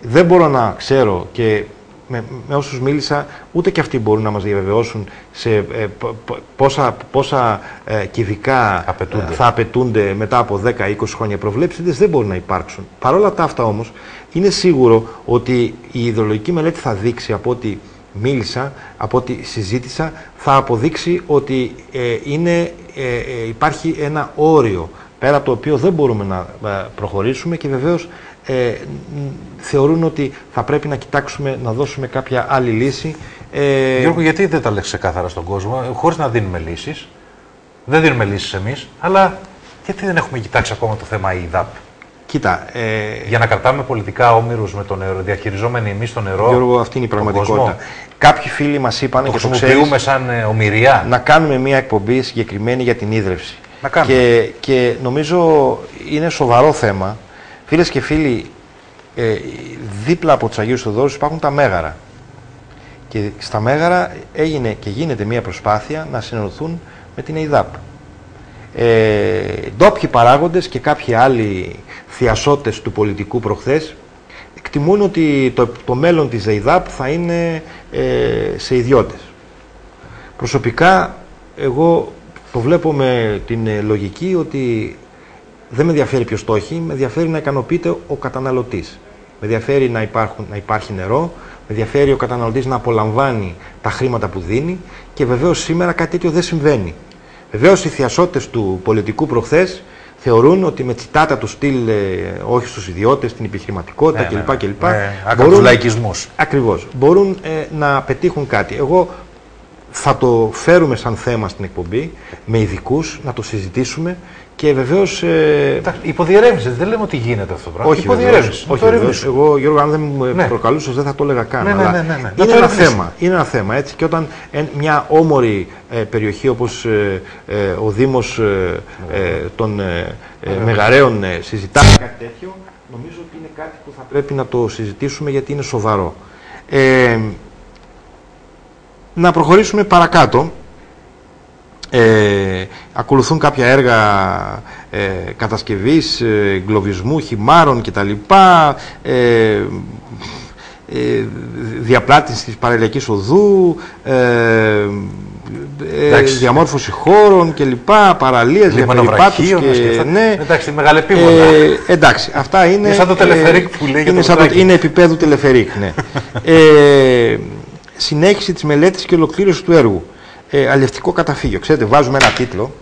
Δεν μπορώ να ξέρω και με, με όσους μίλησα, ούτε και αυτοί μπορούν να μας διαβεβαιώσουν σε ε, π- π- πόσα, πόσα ε, κυβικά Απαιτούνται. ε, θα απαιτούνται μετά από 10-20 χρόνια προβλέψεις, δεν μπορούν να υπάρξουν. Παρ' όλα τα αυτά όμως, είναι σίγουρο ότι η ιδεολογική μελέτη θα δείξει από ό,τι μίλησα, από ό,τι συζήτησα, θα αποδείξει ότι ε, είναι, ε, ε, υπάρχει ένα όριο πέρα από το οποίο δεν μπορούμε να ε, προχωρήσουμε και βεβαίως ε, ν- θεωρούν ότι θα πρέπει να κοιτάξουμε να δώσουμε κάποια άλλη λύση. Ε, Γιώργο, γιατί δεν τα λες ξεκάθαρα στον κόσμο, χωρίς να δίνουμε λύσεις. Δεν δίνουμε λύσεις εμείς, αλλά γιατί δεν έχουμε κοιτάξει ακόμα το θέμα ΙΔΑΠ; Κοίτα, ε, Για να κρατάμε πολιτικά όμοιρους με το νερό, διαχειριζόμενοι εμείς το νερό. Γιώργο, αυτή είναι η τον πραγματικότητα. κόσμο. Κάποιοι φίλοι μας είπαν Το και το χρησιμοποιούμε ξέρεις, σαν ε, ομοιριά. να κάνουμε μια εκπομπή συγκεκριμένη για την ίδρυυση. Να κάνουμε. Και, και νομίζω είναι σοβαρό θέμα. Φίλες και φίλοι, ε, δίπλα από τους Αγίους Θεοδόρους υπάρχουν τα μέγαρα. Και στα μέγαρα έγινε και γίνεται μια προσπάθεια να συνενωθούν με την ΕΙΔΑΠ. Ε, ντόπιοι παράγοντες και κάποιοι άλλοι θειασότες του πολιτικού προχθές εκτιμούν ότι το, το μέλλον της ΕΙΔΑΠ θα είναι ε, σε ιδιώτες. Προσωπικά, εγώ το βλέπω με την ε, λογική ότι δεν με ενδιαφέρει ποιος το έχει, με ενδιαφέρει να ικανοποιείται ο καταναλωτής. Με ενδιαφέρει να, υπάρχουν, να υπάρχει νερό, με ενδιαφέρει ο καταναλωτής να απολαμβάνει τα χρήματα που δίνει και βεβαίως σήμερα κάτι τέτοιο δεν συμβαίνει. Βεβαίως οι θειασότες του πολιτικού προχθές θεωρούν ότι με τσιτάτα του στυλ ε, όχι στους ιδιώτες, την επιχειρηματικότητα Ναι, ναι, κλπ. κλπ. ναι, άκρατους λαϊκισμούς. Ακριβώς. Μπορούν ε, να πετύχουν κάτι. Εγώ θα το φέρουμε σαν θέμα στην εκπομπή με ειδικούς, να το συζητήσουμε και βεβαίως. Ε, Εντάξει, Υποδιερεύνηση, δεν λέμε ότι γίνεται αυτό το πράγμα. όχι, βεβαίως, Υποδιερεύνηση. να όχι το βεβαίως. ερευνήσουμε. Εγώ, Γιώργο, αν δεν μου Ναι. προκαλούσες, δεν θα το έλεγα καν. Ναι, ναι, αλλά ναι, ναι, ναι. Να Είναι, το ένα ερευνήσουμε. θέμα, είναι ένα θέμα. Έτσι. Και όταν εν- μια όμορη ε, περιοχή όπως ε, ε, ο Δήμος ε, ε, των ε, ε, Μεγαρέων ε, συζητά κάτι τέτοιο, νομίζω ότι είναι κάτι που θα πρέπει να το συζητήσουμε γιατί είναι σοβαρό. Ε, να προχωρήσουμε παρακάτω. Ε, ακολουθούν κάποια έργα ε, κατασκευής, ε, εγκλωβισμού, χυμάρων κτλ. Ε, ε, διαπλάτησης της παραλιακής οδού, ε, ε, Εντάξει. διαμόρφωση χώρων κλπ. Παραλίες για περιπάτους Λιμανοβραχίων, και, και αυτά. ναι, Εντάξει, μεγαλεπίβολα. ε, εντάξει, αυτά είναι. Είναι σαν το τελεφερίκ που λέει για είναι, το σαν το, κουτάκι. είναι επίπεδου τελεφερίκ, ναι. ε, συνέχιση της μελέτης και ολοκλήρωσης του έργου. Ε, αλληλευτικό καταφύγιο. Ξέρετε, βάζουμε ένα τίτλο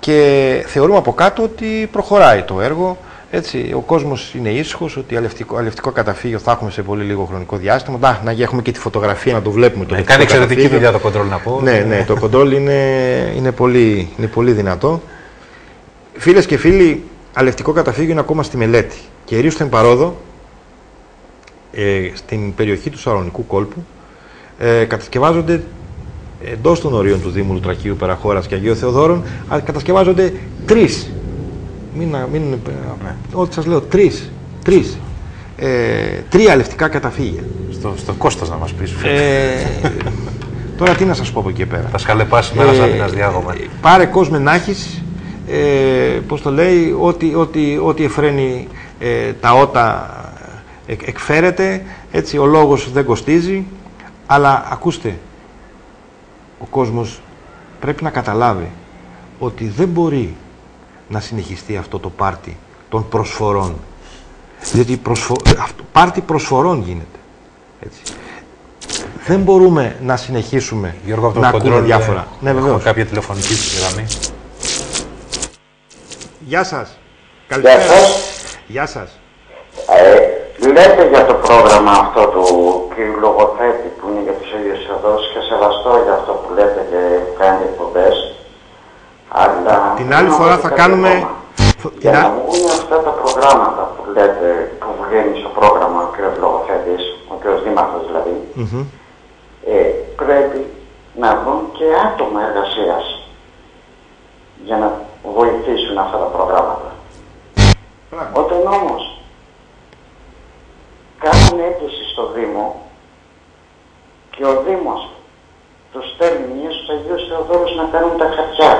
και και θεωρούμε από κάτω ότι προχωράει το έργο. Έτσι, ο κόσμος είναι ήσυχος ότι αλευτικό, αλευτικό καταφύγιο θα έχουμε σε πολύ λίγο χρονικό διάστημα. Να, να έχουμε και τη φωτογραφία να το βλέπουμε. Το ναι, κάνει εξαιρετική δουλειά το κοντρόλ να πω. Ναι, ναι, το κοντρόλ είναι, είναι, πολύ, είναι πολύ δυνατό. Φίλες και φίλοι, αλευτικό καταφύγιο είναι ακόμα στη μελέτη. Κυρίω στην Παρόδο, ε, στην περιοχή του Σαρονικού κόλπου, ε, κατασκευάζονται εντός των ορίων του Δήμου Λουτρακίου, Περαχώρας και Αγίου Θεοδόρων, κατασκευάζονται τρεις. Μην, μην, ναι. ό,τι σας λέω, τρεις. Τρεις. Ε, τρία αλευτικά καταφύγια. Στο, στο Κώστας να μας πεις. Ε, τώρα τι να σας πω από εκεί πέρα. Θα σκαλεπάσει μέρα σαν την διάγωμα. Πάρε κόσμο να έχεις, ε, πώς το λέει, ότι, ότι, ότι εφραίνει ε, τα ότα εκφέρεται, έτσι ο λόγος δεν κοστίζει, αλλά ακούστε, ο κόσμος πρέπει να καταλάβει ότι δεν μπορεί να συνεχιστεί αυτό το πάρτι των προσφορών. Διότι προσφο... αυτό, πάρτι προσφορών γίνεται. Έτσι. Δεν μπορούμε να συνεχίσουμε Γιώργο, να ακούμε διάφορα. Ναι, βεβαίως. κάποια τηλεφωνική γραμμή. Γεια σας. Καλησπέρα. Γεια σας. Γεια σας. Ε, λέτε για το πρόγραμμα αυτό του κ. Λογοθέτη που είναι για τους ίδιους εδώ και σεβαστό για αυτό που λέτε και κάνει εκπομπές. Αλλά την άλλη φορά θα κάνουμε... Για να βγουν αυτά τα προγράμματα που λέτε, που βγαίνει στο πρόγραμμα ο κ. Λογοθέτης, ο κ. Δήμαρχος δηλαδή, ε, πρέπει να βγουν και άτομα εργασίας για να βοηθήσουν αυτά τα προγράμματα. Όταν όμως κάνουν αίτηση στο Δήμο και ο Δήμος τους στέλνει μιας στους Αγίους Θεοδόρους να κάνουν τα χαρτιά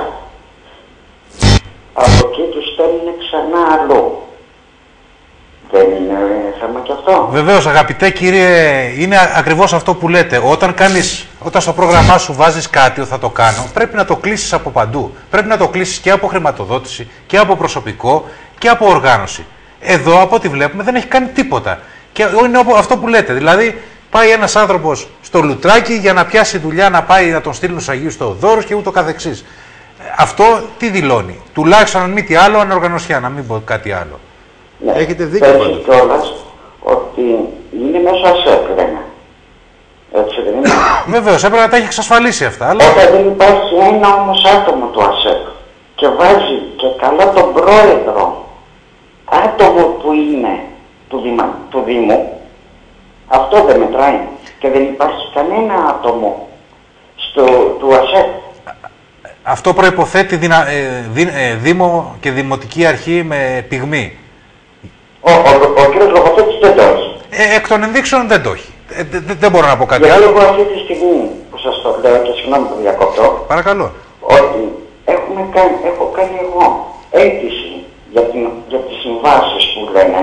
από εκεί τους στέλνουν ξανά αλλού. Δεν είναι θέμα και αυτό. Βεβαίως, αγαπητέ κύριε, είναι ακριβώς αυτό που λέτε. Όταν, κάνεις, όταν στο πρόγραμμά σου βάζεις κάτι, θα το κάνω, πρέπει να το κλείσεις από παντού. Πρέπει να το κλείσεις και από χρηματοδότηση και από προσωπικό και από οργάνωση. Εδώ, από ό,τι βλέπουμε, δεν έχει κάνει τίποτα. Και είναι αυτό που λέτε. Δηλαδή, πάει ένας άνθρωπος στο λουτράκι για να πιάσει δουλειά, να πάει να τον στείλουν στους Αγίους Θεοδόρους και ούτω καθεξής αυτό τι δηλώνει; Τουλάχιστον αν μη τι άλλο, ανοργανωσιά, να μην πω κάτι άλλο. Ναι. Έχετε δίκιο πάντως. κιόλας ότι είναι μέσα ΑΣΕΠ, λένε. Έτσι δεν είναι; Βεβαίως, έπρεπε να τα έχει εξασφαλίσει αυτά. Αλλά... Όταν δεν υπάρχει ένα όμως άτομο του ΑΣΕΠ και βάζει και καλά τον πρόεδρο, άτομο που είναι του, Δήμα, του Δήμου, αυτό δεν μετράει. Και δεν υπάρχει κανένα άτομο στο, του ΑΣΕΠ αυτό προϋποθέτει δυνα, ε, ε, Δήμο και Δημοτική Αρχή με πυγμή. Ο, ο, ο, ο κ. Λογοθέτης δεν το έχει. Ε, εκ των ενδείξεων δεν το έχει. Ε, δεν μπορώ να πω κάτι Γιατί άλλο. Εγώ αυτή τη στιγμή που σας το λέω και συγγνώμη που διακόπτω. Παρακαλώ. Ότι έχουμε κάνει, έχω κάνει εγώ αίτηση για, την, για τις συμβάσεις που λένε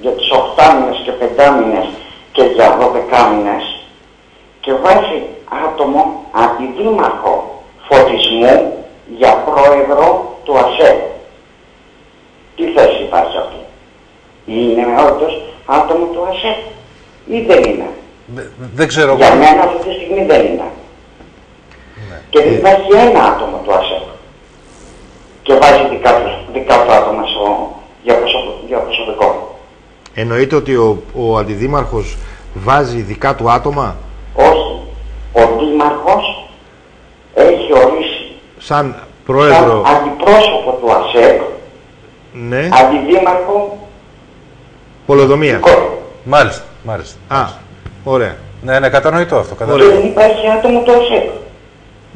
για τις 8 μήνες και 5 μήνες και για 12 μήνες και βάζει άτομο αντιδήμαρχο φωτισμού για πρόεδρο του ΑΣΕ. Τι θέση υπάρχει αυτή. Είναι όντως άτομο του ΑΣΕ ή δεν είναι; Δεν ξέρω. Για μένα αυτή τη στιγμή δεν είναι. Ναι. Και δεν υπάρχει ένα άτομο του ΑΣΕ. Και βάζει δικά τους, δικά του άτομα στο, για, για προσωπικό. Εννοείται ότι ο, ο αντιδήμαρχος βάζει δικά του άτομα; Όχι. Ο δήμαρχος έχει ορίσει σαν πρόεδρο σαν αντιπρόσωπο του ΑΣΕΠ ναι. αντιδήμαρχο Πολοδομία. Μάλιστα, μάλιστα. Α, ωραία. Ναι, ναι, κατανοητό αυτό. Κατανοητό. Δεν υπάρχει άτομο του ΑΣΕΠ.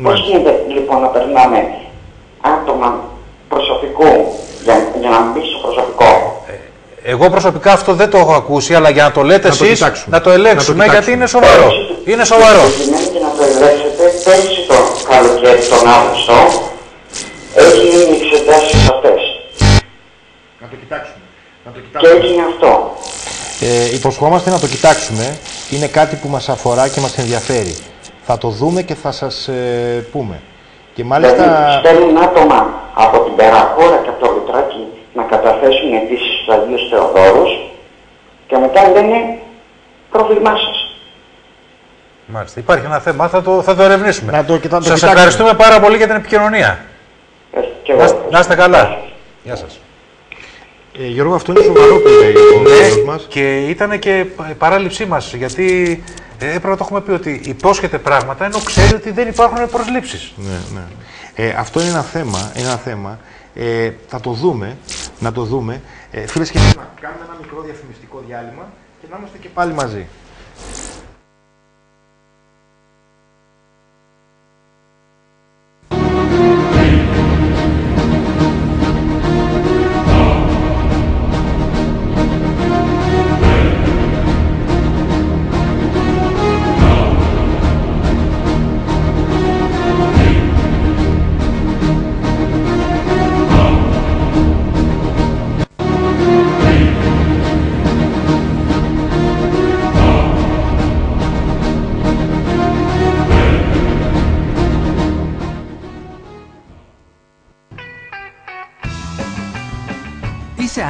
Πώς γίνεται λοιπόν να περνάμε άτομα προσωπικού για, για να μπει στο προσωπικό; Ε, εγώ προσωπικά αυτό δεν το έχω ακούσει, αλλά για να το λέτε εσείς να το ελέγξουμε, γιατί είναι σοβαρό. Είναι σοβαρό. Και να το ελέγξετε, πέρσι το καλοκαίρι, τον Αύγουστο, έγινε οι εξετάσεις αυτές. Να το κοιτάξουμε. Να το κοιτάξουμε. Και έγινε αυτό. Ε, υποσχόμαστε να το κοιτάξουμε. Είναι κάτι που μας αφορά και μας ενδιαφέρει. Θα το δούμε και θα σας ε, πούμε. Και μάλιστα... Δηλαδή, στέλνουν άτομα από την Περαχώρα και από το Λουτράκι να καταθέσουν αιτήσει στους Αγίους Θεοδόρους και μετά λένε πρόβλημά σας. Μάλιστα. Υπάρχει ένα θέμα, θα το, θα το ερευνήσουμε. Να το, Σας ευχαριστούμε πάρα πολύ για την επικοινωνία. Και εγώ. Να είστε καλά. Γεια σας. Ε, Γιώργο, αυτό είναι σοβαρό που λέει ο φίλος Ναι, μας. και ήταν και παράληψή μας, γιατί ε, έπρεπε να το έχουμε πει ότι υπόσχεται πράγματα, ενώ ξέρει ότι δεν υπάρχουν προσλήψεις. Ναι, ναι. Ε, αυτό είναι ένα θέμα. Είναι ένα θέμα. Ε, θα το δούμε. Να το δούμε. Ε, φίλες και φίλοι, να κάνουμε ένα μικρό διαφημιστικό διάλειμμα και να είμαστε και πάλι μαζί.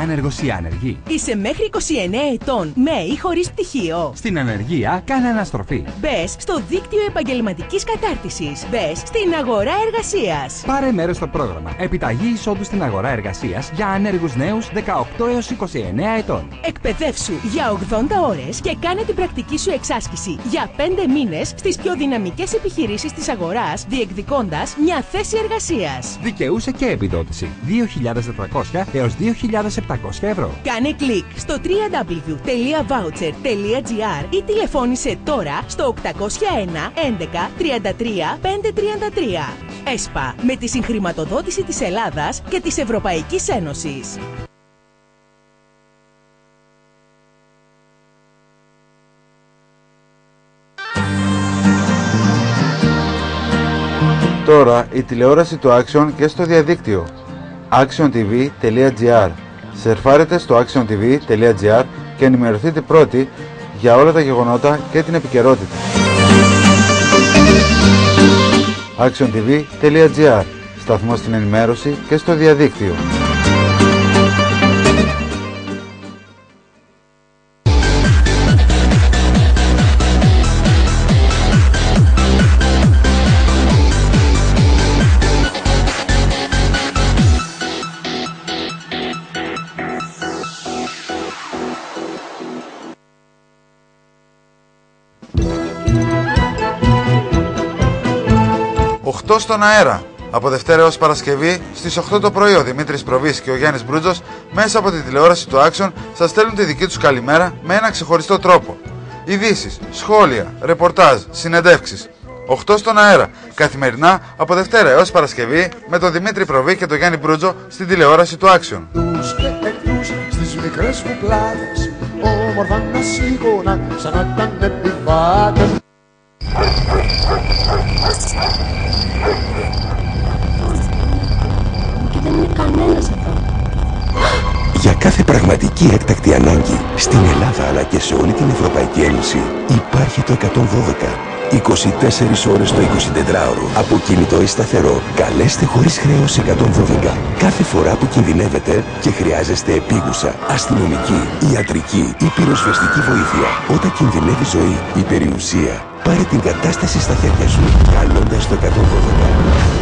Άνεργος ή άνεργη; Είσαι μέχρι 29 ετών με ή χωρίς πτυχίο. Στην ανεργία, κάνε αναστροφή. Μπες στο δίκτυο επαγγελματικής κατάρτισης. Μπες στην αγορά εργασίας. Πάρε μέρος στο πρόγραμμα Επιταγή εισόδου στην αγορά εργασίας για ανέργου νέους 18 έως 29 ετών. Εκπαιδεύσου για 80 ώρες και κάνε την πρακτική σου εξάσκηση για 5 μήνες στις πιο δυναμικές επιχειρήσεις της αγοράς, διεκδικώντας μια θέση εργασίας. Δικαιούσε και επιδότηση 2.400 έως 2.700 ευρώ. Κάνε κλικ στο www.voucher.gr ή τηλεφώνησε τώρα στο 801 11 33 533. ΕΣΠΑ με τη συγχρηματοδότηση της Ελλάδας και της Ευρωπαϊκής Ένωσης. Τώρα η τηλεόραση του Action και στο διαδίκτυο actiontv.gr Σερφάρετε στο actiontv.gr και ενημερωθείτε πρώτοι για όλα τα γεγονότα και την επικαιρότητα. actiontv.gr Σταθμός στην ενημέρωση και στο διαδίκτυο. «8 στον αέρα». Από Δευτέρα έως Παρασκευή στις 8 το πρωί ο Δημήτρης Προβής και ο Γιάννης Μπρούτζος μέσα από τη τηλεόραση του Action σας στέλνουν τη δική τους καλημέρα με ένα ξεχωριστό τρόπο. Ειδήσεις, σχόλια, ρεπορτάζ, συνεντεύξεις. 8 στον αέρα. Καθημερινά από Δευτέρα έως Παρασκευή με τον Δημήτρη Προβή και τον Γιάννη Μπρούτζο στην τηλεόραση του Action. τους και εκτούς στις μικρές κουκλάδες όμορφα να σίγουρα σαν να ήταν επιβάτες Για κάθε πραγματική έκτακτη ανάγκη στην Ελλάδα αλλά και σε όλη την Ευρωπαϊκή Ένωση υπάρχει το 112. 24 ώρες το 24ωρο. Από κινητό ή σταθερό, καλέστε χωρίς χρέος 112. Κάθε φορά που κινδυνεύετε και χρειάζεστε επίγουσα, αστυνομική, ιατρική ή πυροσβεστική βοήθεια. Όταν κινδυνεύει ζωή ή περιουσία, πάρε την κατάσταση στα χέρια σου, καλώντας το 112.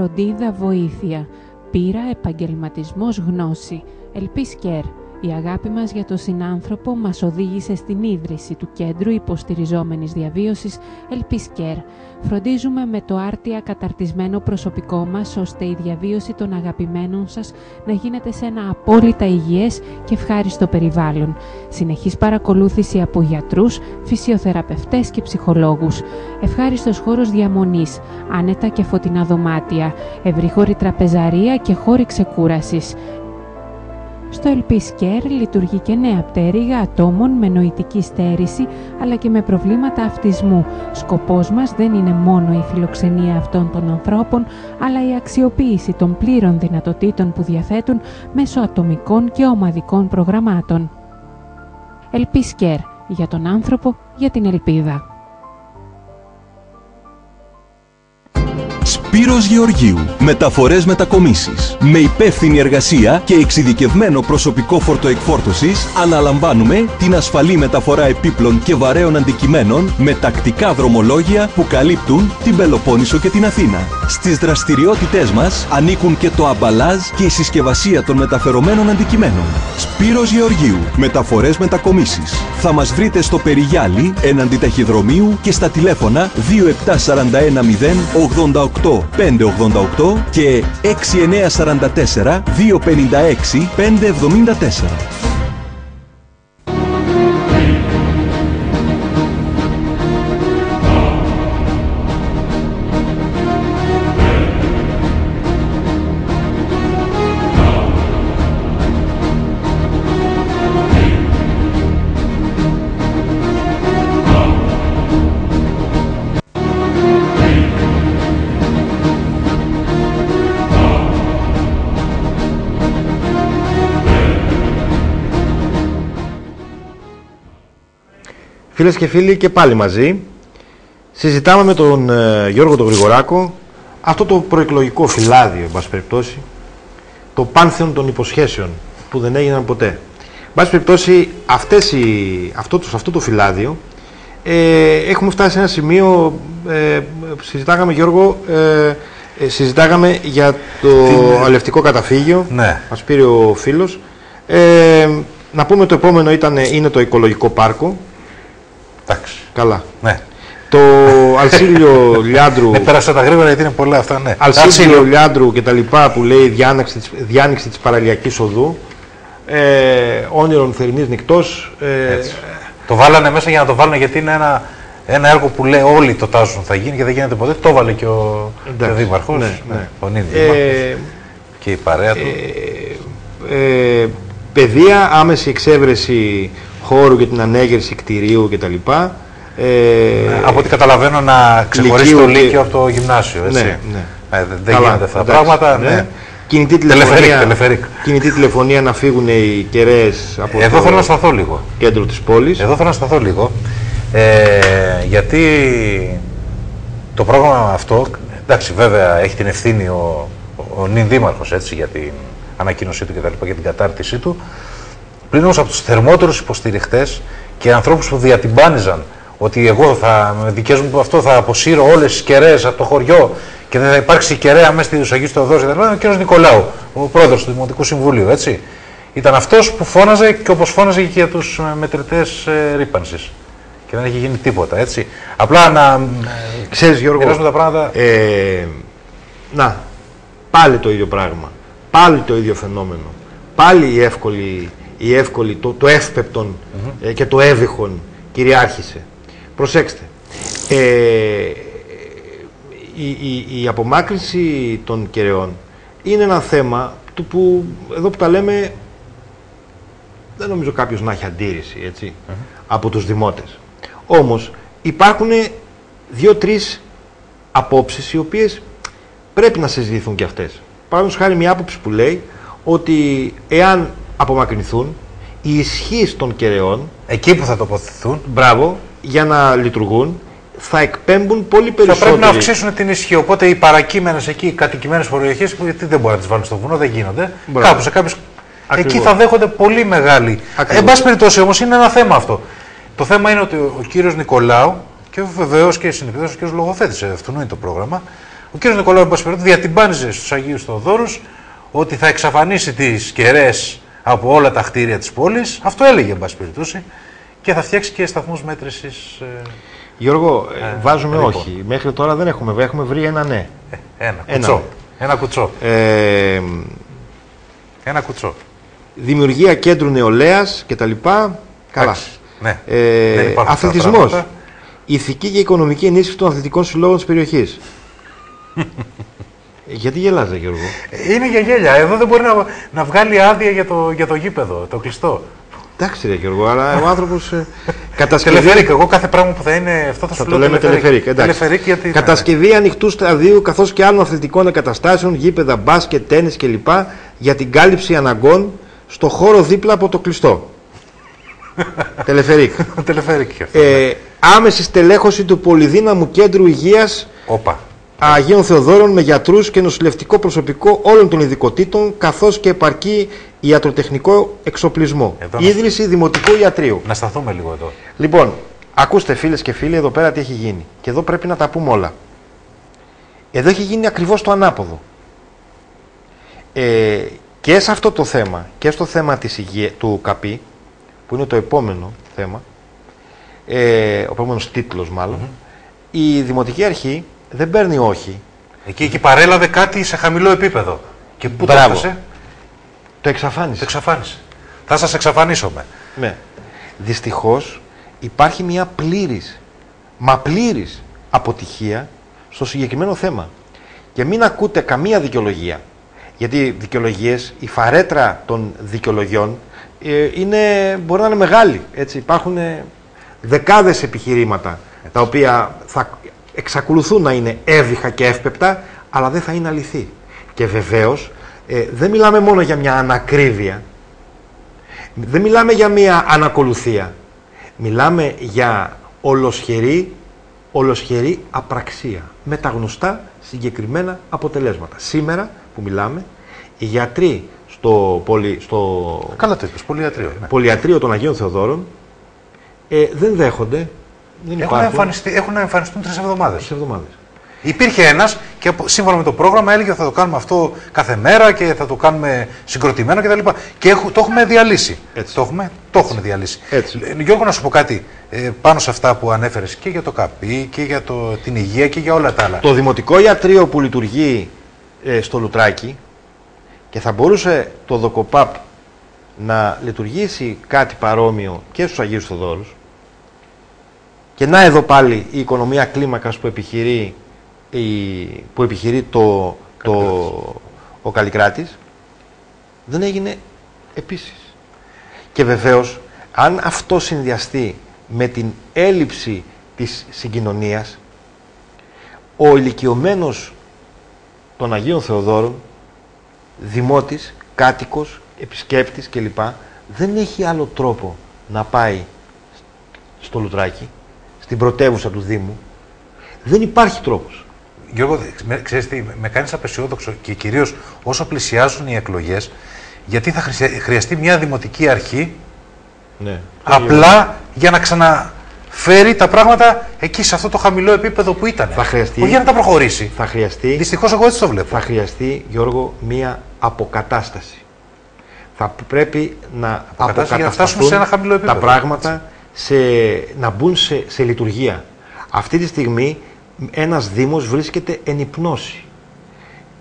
Φροντίδα, βοήθεια. Πείρα, επαγγελματισμός, γνώση. Ελπίσκερ. Η αγάπη μας για τον συνάνθρωπο μας οδήγησε στην ίδρυση του Κέντρου Υποστηριζόμενης Διαβίωσης Ελπίσκερ. Φροντίζουμε με το άρτια καταρτισμένο προσωπικό μας ώστε η διαβίωση των αγαπημένων σας να γίνεται σε ένα απόλυτα υγιές και ευχάριστο περιβάλλον. Συνεχής παρακολούθηση από γιατρούς, φυσιοθεραπευτές και ψυχολόγους. Ευχάριστος χώρος διαμονής, άνετα και φωτεινά δωμάτια, ευρύχωρη τραπεζαρία και χώροι ξεκούρασης. Στο Ελπίσκερ λειτουργεί και νέα πτέρυγα ατόμων με νοητική στέρηση αλλά και με προβλήματα αυτισμού. Σκοπός μας δεν είναι μόνο η φιλοξενία αυτών των ανθρώπων αλλά η αξιοποίηση των πλήρων δυνατοτήτων που διαθέτουν μέσω ατομικών και ομαδικών προγραμμάτων. Ελπίσκερ για τον άνθρωπο, για την ελπίδα. Σπύρος Γεωργίου. Μεταφορές μετακομίσεις. Με υπεύθυνη εργασία και εξειδικευμένο προσωπικό φορτοεκφόρτωσης αναλαμβάνουμε την ασφαλή μεταφορά επίπλων και βαρέων αντικειμένων με τακτικά δρομολόγια που καλύπτουν την Πελοπόννησο και την Αθήνα. Στις δραστηριότητές μας ανήκουν και το αμπαλάζ και η συσκευασία των μεταφερομένων αντικειμένων. Σπύρος Γεωργίου. Μεταφορές μετακομίσεις. Θα μας βρείτε στο Περιγιάλι, έναντι ταχυδρομείου και στα τηλέφωνα 27410 88 588 και 6944 256 574. Φίλες και φίλοι και πάλι μαζί συζητάμε με τον ε, Γιώργο τον Γρηγοράκο αυτό το προεκλογικό φυλάδιο, εν πάση περιπτώσει, το πάνθεον των υποσχέσεων που δεν έγιναν ποτέ. Εν πάση περιπτώσει, αυτές οι, αυτό, το, σε αυτό το φυλάδιο ε, έχουμε φτάσει σε ένα σημείο, ε, συζητάγαμε Γιώργο, ε, ε, συζητάγαμε για το Την- αλευτικό καταφύγιο, Ναι. μας πήρε ο φίλος. Ε, να πούμε το επόμενο ήταν, είναι το οικολογικό πάρκο. Εντάξει. Καλά. Ναι. Το Αλσίλιο Λιάντρου, Ναι, πέρασα τα γρήγορα γιατί είναι πολλά αυτά, ναι. Αλσίλιο Αλσίλιο. Λιάντρου και τα λοιπά που λέει διάνοιξη της, διάνοιξη της παραλιακής οδού, ε, όνειρον θερινής νυχτός, ε, Έτσι. Το βάλανε μέσα για να το βάλουν γιατί είναι ένα, ένα έργο που λέει όλοι το τάζουν θα γίνει και δεν γίνεται ποτέ. Το έβαλε και ο, και ο Εντάξει, Δήμαρχος, ναι, ναι, ναι. ο νυν Ε, Δήμαρχος και η παρέα του. ε, παιδεία, άμεση εξέβρεση χώρου για την ανέγερση κτηρίου κτλ. Ε, Ναι, από ό,τι καταλαβαίνω να ξεχωρίσει Λυκείου το και- Λύκειο από το γυμνάσιο, έτσι. Ναι, ναι. Ε, δεν- δεν Καλά, γίνονται αυτά τα εντάξει, πράγματα. ναι. Ναι. Κινητή Τελεφερίκ, τηλεφωνία, τελεφερίκ. κινητή τηλεφωνία να φύγουν οι κεραίες από Εδώ το θέλω να σταθώ λίγο. κέντρο της πόλης. Εδώ θέλω να σταθώ λίγο. Ε, γιατί το πρόγραμμα αυτό, εντάξει βέβαια έχει την ευθύνη ο, ο νυν δήμαρχος έτσι, για την ανακοίνωσή του και τα λοιπά, για την κατάρτισή του. Πλην όμως από τους θερμότερους υποστηριχτές και ανθρώπους που διατυμπάνιζαν ότι εγώ θα, με δικές μου αυτό θα αποσύρω όλες τις κεραίες από το χωριό και δεν θα υπάρξει κεραία μέσα στη Δουσαγή στο Δόση, είναι ο κ. Νικολάου, ο πρόεδρος του Δημοτικού Συμβουλίου, έτσι. Ήταν αυτός που φώναζε και όπως φώναζε και για τους ε, μετρητές ε, ρήπανσης. Και δεν έχει γίνει τίποτα, έτσι. Απλά να ε, Ξέρεις Γιώργο, μοιράζουμε τα πράγματα. ε, να, πάλι το ίδιο πράγμα. Πάλι το ίδιο φαινόμενο. Πάλι η εύκολη, η εύκολη το, το ευπεπτον ε, και το έβυχον κυριάρχησε. Προσέξτε. Ε, η, η, η απομάκρυνση των κεραιών είναι ένα θέμα του που εδώ που τα λέμε δεν νομίζω κάποιος να έχει αντίρρηση έτσι, από τους δημότες. Όμως υπάρχουν δύο-τρεις απόψεις οι οποίες πρέπει να συζητηθούν και αυτές. Παραδείγματος χάρη μια άποψη που λέει ότι εάν απομακρυνθούν η ισχύ των κεραιών, Εκεί που θα τοποθετηθούν, μπράβο, για να λειτουργούν, θα εκπέμπουν πολύ θα περισσότερο. πρέπει να αυξήσουν την ισχύ. Οπότε οι παρακείμενες εκεί, οι κατοικημένες περιοχέ, που γιατί δεν μπορεί να τις βάλουν στο βουνό, δεν γίνονται. Μπράβο. Κάπου σε κάποιες... Ακριβώς. Εκεί θα δέχονται πολύ μεγάλη. Ακριβώς. Εν πάση περιπτώσει όμως είναι ένα θέμα αυτό. Το θέμα είναι ότι ο, ο κύριος Νικολάου και βεβαίως και συνεπιδό ο κύριος Λογοθέτης, αυτού είναι το πρόγραμμα. Ο κύριος Νικολάου, εν πάση περιπτώσει, διατυμπάνιζε στους Αγίους Θεοδόρους ότι θα εξαφανίσει τις κεραίες από όλα τα κτίρια της πόλης. Αυτό έλεγε, εν πάση περιπτώσει. Και θα φτιάξει και σταθμούς μέτρησης. Ε, Γιώργο, ε, Ε, βάζουμε λοιπόν. όχι. Μέχρι τώρα δεν έχουμε, έχουμε βρει ένα ναι. ένα Ένα. κουτσό. Ένα κουτσό. Ε, Ένα κουτσό. δημιουργία κέντρου νεολαίας και τα λοιπά. Καλά. Εντάξει, ναι. Ε, Δεν υπάρχουν αυτά τα αθλητισμός. πράγματα. Ηθική και οικονομική ενίσχυση των αθλητικών συλλόγων της περιοχής. Γιατί γελάζε, Γιώργο; Είναι για γέλια. Εδώ δεν μπορεί να, να βγάλει άδεια για το, για το γήπεδο, το κλειστό. Εντάξει, ρε Γιώργο, αλλά ο άνθρωπος. κατασκευή. Τελεφερίκ, εγώ κάθε πράγμα που θα είναι αυτό θα, Θα σου το λέω λέμε τελεφερίκ. τελεφερίκ. εντάξει. Τελεφερίκ γιατί. ναι, Κατασκευή ανοιχτού σταδίου καθώς και άλλων αθλητικών εγκαταστάσεων, γήπεδα, μπάσκετ, τέννη κλπ. για την κάλυψη αναγκών στο χώρο δίπλα από το κλειστό. Τελεφερίκ. ναι. Τελεφερίκ και αυτό. Ε, άμεση στελέχωση του πολυδύναμου κέντρου υγείας Όπα. Αγίων Θεοδόρων με γιατρούς και νοσηλευτικό προσωπικό όλων των ειδικοτήτων καθώς και επαρκή ιατροτεχνικό εξοπλισμό. Εδώ να- Ίδρυση Δημοτικού Ιατρίου. Να σταθούμε λίγο εδώ. Λοιπόν, ακούστε φίλες και φίλοι εδώ πέρα τι έχει γίνει. Και εδώ πρέπει να τα πούμε όλα. Εδώ έχει γίνει ακριβώς το ανάποδο. Ε, και σε αυτό το θέμα και στο θέμα της υγεία, του ΚΑΠΗ που είναι το επόμενο θέμα ε, ο επόμενος τίτλος μάλλον η Δημοτική Αρχή δεν παίρνει όχι Εκεί, εκεί παρέλαβε κάτι σε χαμηλό επίπεδο. Και πού το Μπράβο. έφτασε, το εξαφάνισε. το εξαφάνισε. Θα σας εξαφανίσουμε. Ναι. Δυστυχώς υπάρχει μια πλήρης, μα πλήρης αποτυχία στο συγκεκριμένο θέμα. Και μην ακούτε καμία δικαιολογία. Γιατί δικαιολογίες, η φαρέτρα των δικαιολογιών ε, είναι, μπορεί να είναι μεγάλη. Έτσι. Υπάρχουν ε, δεκάδες επιχειρήματα τα οποία θα εξακολουθούν να είναι έβυχα και εύπεπτα, αλλά δεν θα είναι αληθή. Και βεβαίως ε, δεν μιλάμε μόνο για μια ανακρίβεια, δεν μιλάμε για μία ανακολουθία. Μιλάμε για ολοσχερή, ολοσχερή απραξία με τα γνωστά συγκεκριμένα αποτελέσματα. Σήμερα που μιλάμε, οι γιατροί στο, πολυ, στο Καλά το είπες, πολυιατρίο. Ναι. πολυιατρίο των Αγίων Θεοδόρων ε, δεν δέχονται, δεν Έχουν, υπάρχουν εμφανιστεί, έχουν να εμφανιστούν τρεις εβδομάδες. τις εβδομάδες. Υπήρχε ένας και απο- σύμφωνα με το πρόγραμμα έλεγε ότι θα το κάνουμε αυτό κάθε μέρα και θα το κάνουμε συγκροτημένο κτλ. Και έχου- το έχουμε διαλύσει. Έτσι. Το, έχουμε, το έχουν διαλύσει. Έτσι. Ε, Γιώργο, να σου πω κάτι ε, πάνω σε αυτά που ανέφερες και για το ΚΑΠΗ και για το, την υγεία και για όλα τα άλλα. Το δημοτικό ιατρείο που λειτουργεί ε, στο Λουτράκι και θα μπορούσε το ΔΟΚΟΠΑΠ να λειτουργήσει κάτι παρόμοιο και στους Αγίους Θοδόρους και να εδώ πάλι η οικονομία κλίμακας που επιχειρεί, η, που επιχειρεί το, το, ο Καλλικράτης δεν έγινε επίσης. Και βεβαίως, αν αυτό συνδυαστεί με την έλλειψη της συγκοινωνίας, ο ηλικιωμένος των Αγίων Θεοδόρων, δημότης, κάτοικος, επισκέπτης κλπ. δεν έχει άλλο τρόπο να πάει στο Λουτράκι, στην πρωτεύουσα του Δήμου. Δεν υπάρχει τρόπος. Γιώργο, με, ξέρεις τι, με κάνεις απεσιόδοξο και κυρίως όσο πλησιάζουν οι εκλογές γιατί θα χρησια- χρειαστεί μια δημοτική αρχή Ναι. απλά για να ξαναφέρει τα πράγματα εκεί σε αυτό το χαμηλό επίπεδο που ήταν. Θα χρειαστεί- Όχι για να τα προχωρήσει. Θα χρειαστεί, Δυστυχώς εγώ έτσι το βλέπω. θα χρειαστεί, Γιώργο, μία αποκατάσταση. Θα πρέπει να Αποκατάσταση για να φτάσουμε σε ένα χαμηλό τα επίπεδο. πράγματα σε, να μπουν σε, σε λειτουργία. Αυτή τη στιγμή ένας Δήμος βρίσκεται εν υπνώση.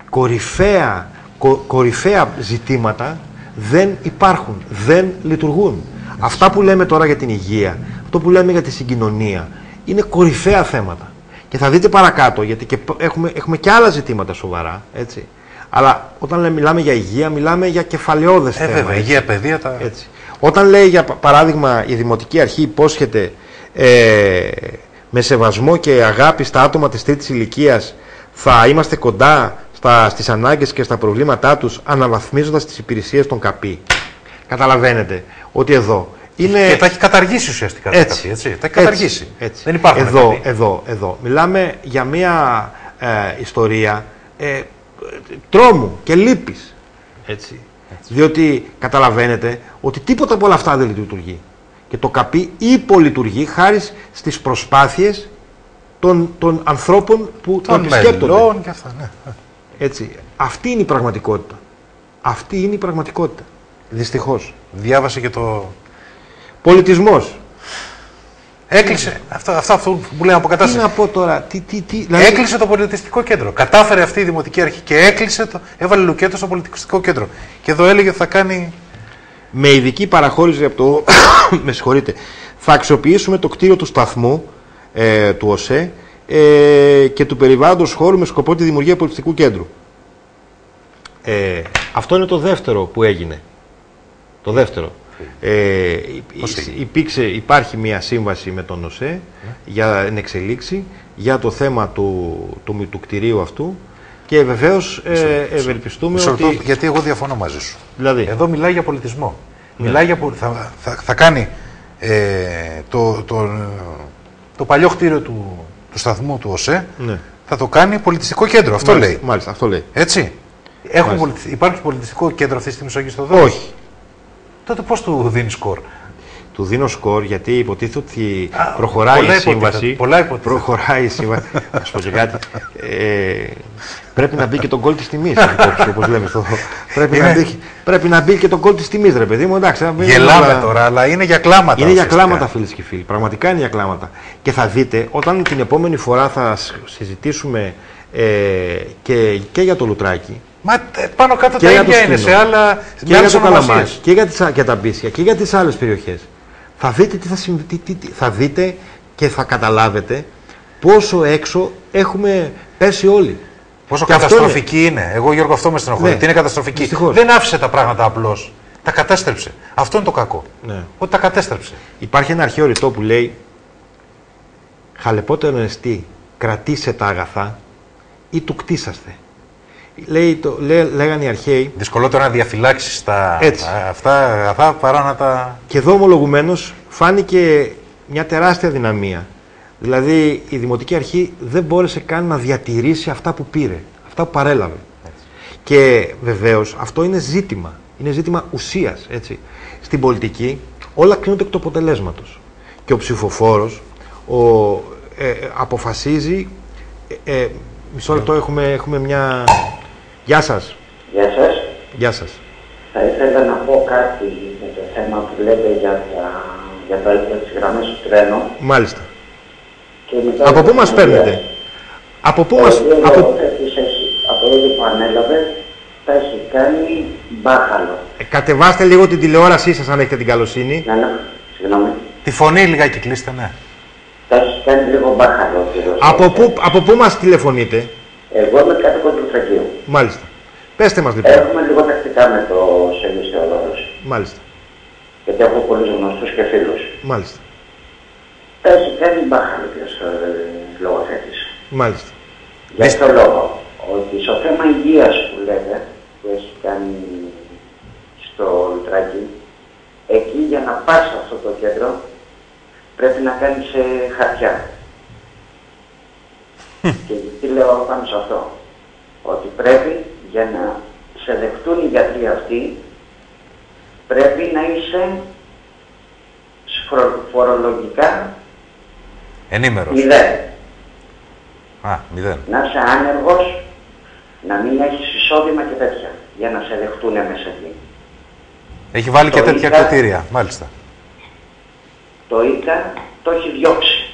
Κορυφαία, κο- κορυφαία ζητήματα δεν υπάρχουν, δεν λειτουργούν. Αυτά που λέμε τώρα για την υγεία, αυτό που λέμε για τη συγκοινωνία, είναι κορυφαία θέματα. Και θα δείτε παρακάτω, γιατί και π- έχουμε, έχουμε και άλλα ζητήματα σοβαρά, έτσι. Αλλά όταν λέμε, μιλάμε για υγεία, μιλάμε για κεφαλαιόδες Ε, θέμα. βέβαια, έτσι. υγεία, παιδεία, τα... Έτσι. Όταν λέει για πα- παράδειγμα η Δημοτική Αρχή υπόσχεται ε, με σεβασμό και αγάπη στα άτομα της τρίτης ηλικίας θα είμαστε κοντά στα, στις ανάγκες και στα προβλήματά τους αναβαθμίζοντας τις υπηρεσίες των ΚΑΠΗ. Καταλαβαίνετε ότι εδώ είναι... Και τα έχει καταργήσει ουσιαστικά τα ΚΑΠΗ, έτσι. Τα έχει καταργήσει. έτσι. Δεν υπάρχουν εδώ, ΚΑΠΗ. εδώ, εδώ. Μιλάμε για μια ε, ιστορία ε, τρόμου και λύπης. Έτσι. Διότι καταλαβαίνετε ότι τίποτα από όλα αυτά δεν λειτουργεί. Και το καπί υπολειτουργεί χάρη στις προσπάθειες των, των ανθρώπων που το Των επισκέπτονται. μελών και αυτά, ναι. Έτσι. Αυτή είναι η πραγματικότητα. Αυτή είναι η πραγματικότητα. Δυστυχώς. Διάβασε και το... Πολιτισμός. Έκλεισε. Αυτό, αυτό, αυτό που λέει Τι αποκατάσταση. να πω τώρα, τι, τι, τι, δηλαδή- Έκλεισε το πολιτιστικό κέντρο. Κατάφερε αυτή η δημοτική αρχή και έκλεισε το. Έβαλε λουκέτο στο πολιτιστικό κέντρο. Και εδώ έλεγε ότι θα κάνει. με ειδική παραχώρηση από το. με συγχωρείτε. Θα αξιοποιήσουμε το κτίριο του σταθμού ε, του ΟΣΕ ε, και του περιβάλλοντος χώρου με σκοπό τη δημιουργία πολιτιστικού κέντρου. Ε, αυτό είναι το δεύτερο που έγινε. Το δεύτερο. Ε, Πώς υ- υπήρξε, υπάρχει μια σύμβαση με τον ΟΣΕ για εν εξελίξη για το θέμα του, του, του κτηρίου αυτού και βεβαίως ε, ευελπιστούμε Μισό ότι... λεπτό, γιατί εγώ διαφωνώ μαζί σου. Δηλαδή, Εδώ μιλάει για πολιτισμό. Ναι. Μιλάει για, πολ- θα, θα, θα κάνει ε, το, το, το παλιό κτίριο του, του σταθμού του ΟΣΕ, ναι. θα το κάνει πολιτιστικό κέντρο. Αυτό Μάλιστα, λέει. Μάλιστα, αυτό λέει. Έτσι; Έχουμε Μάλιστα. πολιτι- Υπάρχει πολιτιστικό κέντρο αυτή τη στιγμή στο Αγίου Θεοδόρου. Όχι. Τότε πώς του δίνεις σκορ; Του δίνω σκορ γιατί υποτίθεται ότι Α, προχωράει πολλά η υποτίθεται, σύμβαση. πολλά υποτίθεται. Προχωράει η σύμβαση. Να σου πω και κάτι. Ε, πρέπει να μπει και τον κόλ της τιμής, όπως λέμε. Στο, πρέπει, να Είναι- μπει, πρέπει να μπει και τον κόλ της τιμής, ρε παιδί μου. Εντάξει, να μπει- Γελάμε όλα- τώρα, αλλά είναι για κλάματα. Είναι για ουσιαστικά. κλάματα, φίλες και φίλοι. Πραγματικά είναι για κλάματα. Και θα δείτε, όταν την επόμενη φορά θα σ- συζητήσουμε ε, και, και για το λουτράκι, Μα ε, πάνω κάτω και τα για το ίδια είναι Σκήνο, σε άλλα. και με άλλες για το ονομασίες. Καλαμάκι και για, τις, α- και τα Μπίσια και για τις άλλες περιοχές θα δείτε, τι θα, συμβ- τι, τι, τι- θα δείτε και θα καταλάβετε πόσο έξω έχουμε πέσει όλοι. Πόσο Και αυτό καταστροφική είναι. Εγώ, Γιώργο, αυτό με στενοχωρεί. Ναι. Τι είναι καταστροφική; Δυστυχώς. Δεν άφησε τα πράγματα απλώς. Τα κατέστρεψε. Αυτό είναι το κακό. Ναι. Ότι τα κατέστρεψε. Υπάρχει ένα αρχαίο ρητό που λέει «Χαλεπότερο εστί, κρατήσε τα αγαθά ή του κτίσαστε». Λέει, το, λέ, λέγανε οι αρχαίοι Δυσκολότερο να διαφυλάξεις τα Έτσι. α, αυτά αγαθά παρά να τα. Και εδώ ομολογουμένως φάνηκε μια τεράστια δυναμία. Δηλαδή η Δημοτική Αρχή δεν μπόρεσε καν να διατηρήσει αυτά που πήρε, αυτά που παρέλαβε. Και βεβαίως αυτό είναι ζήτημα. Είναι ζήτημα ουσίας. Στην πολιτική όλα κρίνονται εκ του αποτελέσματος. Και ο ψηφοφόρος ο, ε, ε, αποφασίζει. Ε, ε, μισό λεπτό έχουμε, έχουμε μια. Γεια σας. Γεια σας. Γεια σας. Θα ήθελα να πω κάτι για το θέμα που λέτε για, τα, για, τα, για τις γραμμές του τρένου. Μάλιστα. Και μετά Από πού μας παίρνετε; Από πού μας... Από... Από... από εδώ που ανέλαβε, τα έχει κάνει μπάχαλο. Ε, Κατεβάστε λίγο την τηλεόρασή σας αν έχετε την καλοσύνη. Να, να, συγγνώμη. Τη φωνή λιγάκι κλείστε, ναι. Τα έχει κάνει λίγο μπάχαλο. ο κύριος. Από πού, από πού μας τηλεφωνείτε; Εγώ είμαι κάτοικο του Τρακίου. Μάλιστα. Πέστε μας λοιπόν. Έχουμε λίγο τακτικά με το Σέλιος Θεοδόρος. Μάλιστα. Γιατί έχω πολλούς γνωστούς και φίλους. Μάλιστα. Τα έχει κάνει μπάχαλο και στο λογοθέτης. Μάλιστα. Για αυτό λόγο, ότι στο θέμα υγείας που λέτε, που έχει κάνει στο Λουτράκι, εκεί για να πας σε αυτό το κέντρο, πρέπει να κάνεις ε, χαρτιά. Και τι λέω πάνω σε αυτό, ότι πρέπει για να σε δεχτούν οι γιατροί αυτοί, πρέπει να είσαι σφρο- φορολογικά Ενήμερος. μηδέν. Α, μηδέν. να είσαι άνεργος, να μην έχεις εισόδημα και τέτοια, για να σε δεχτούν μέσα εκεί. Έχει βάλει και Το τέτοια είχα- κριτήρια. Μάλιστα. Το ΙΚΑ το έχει διώξει.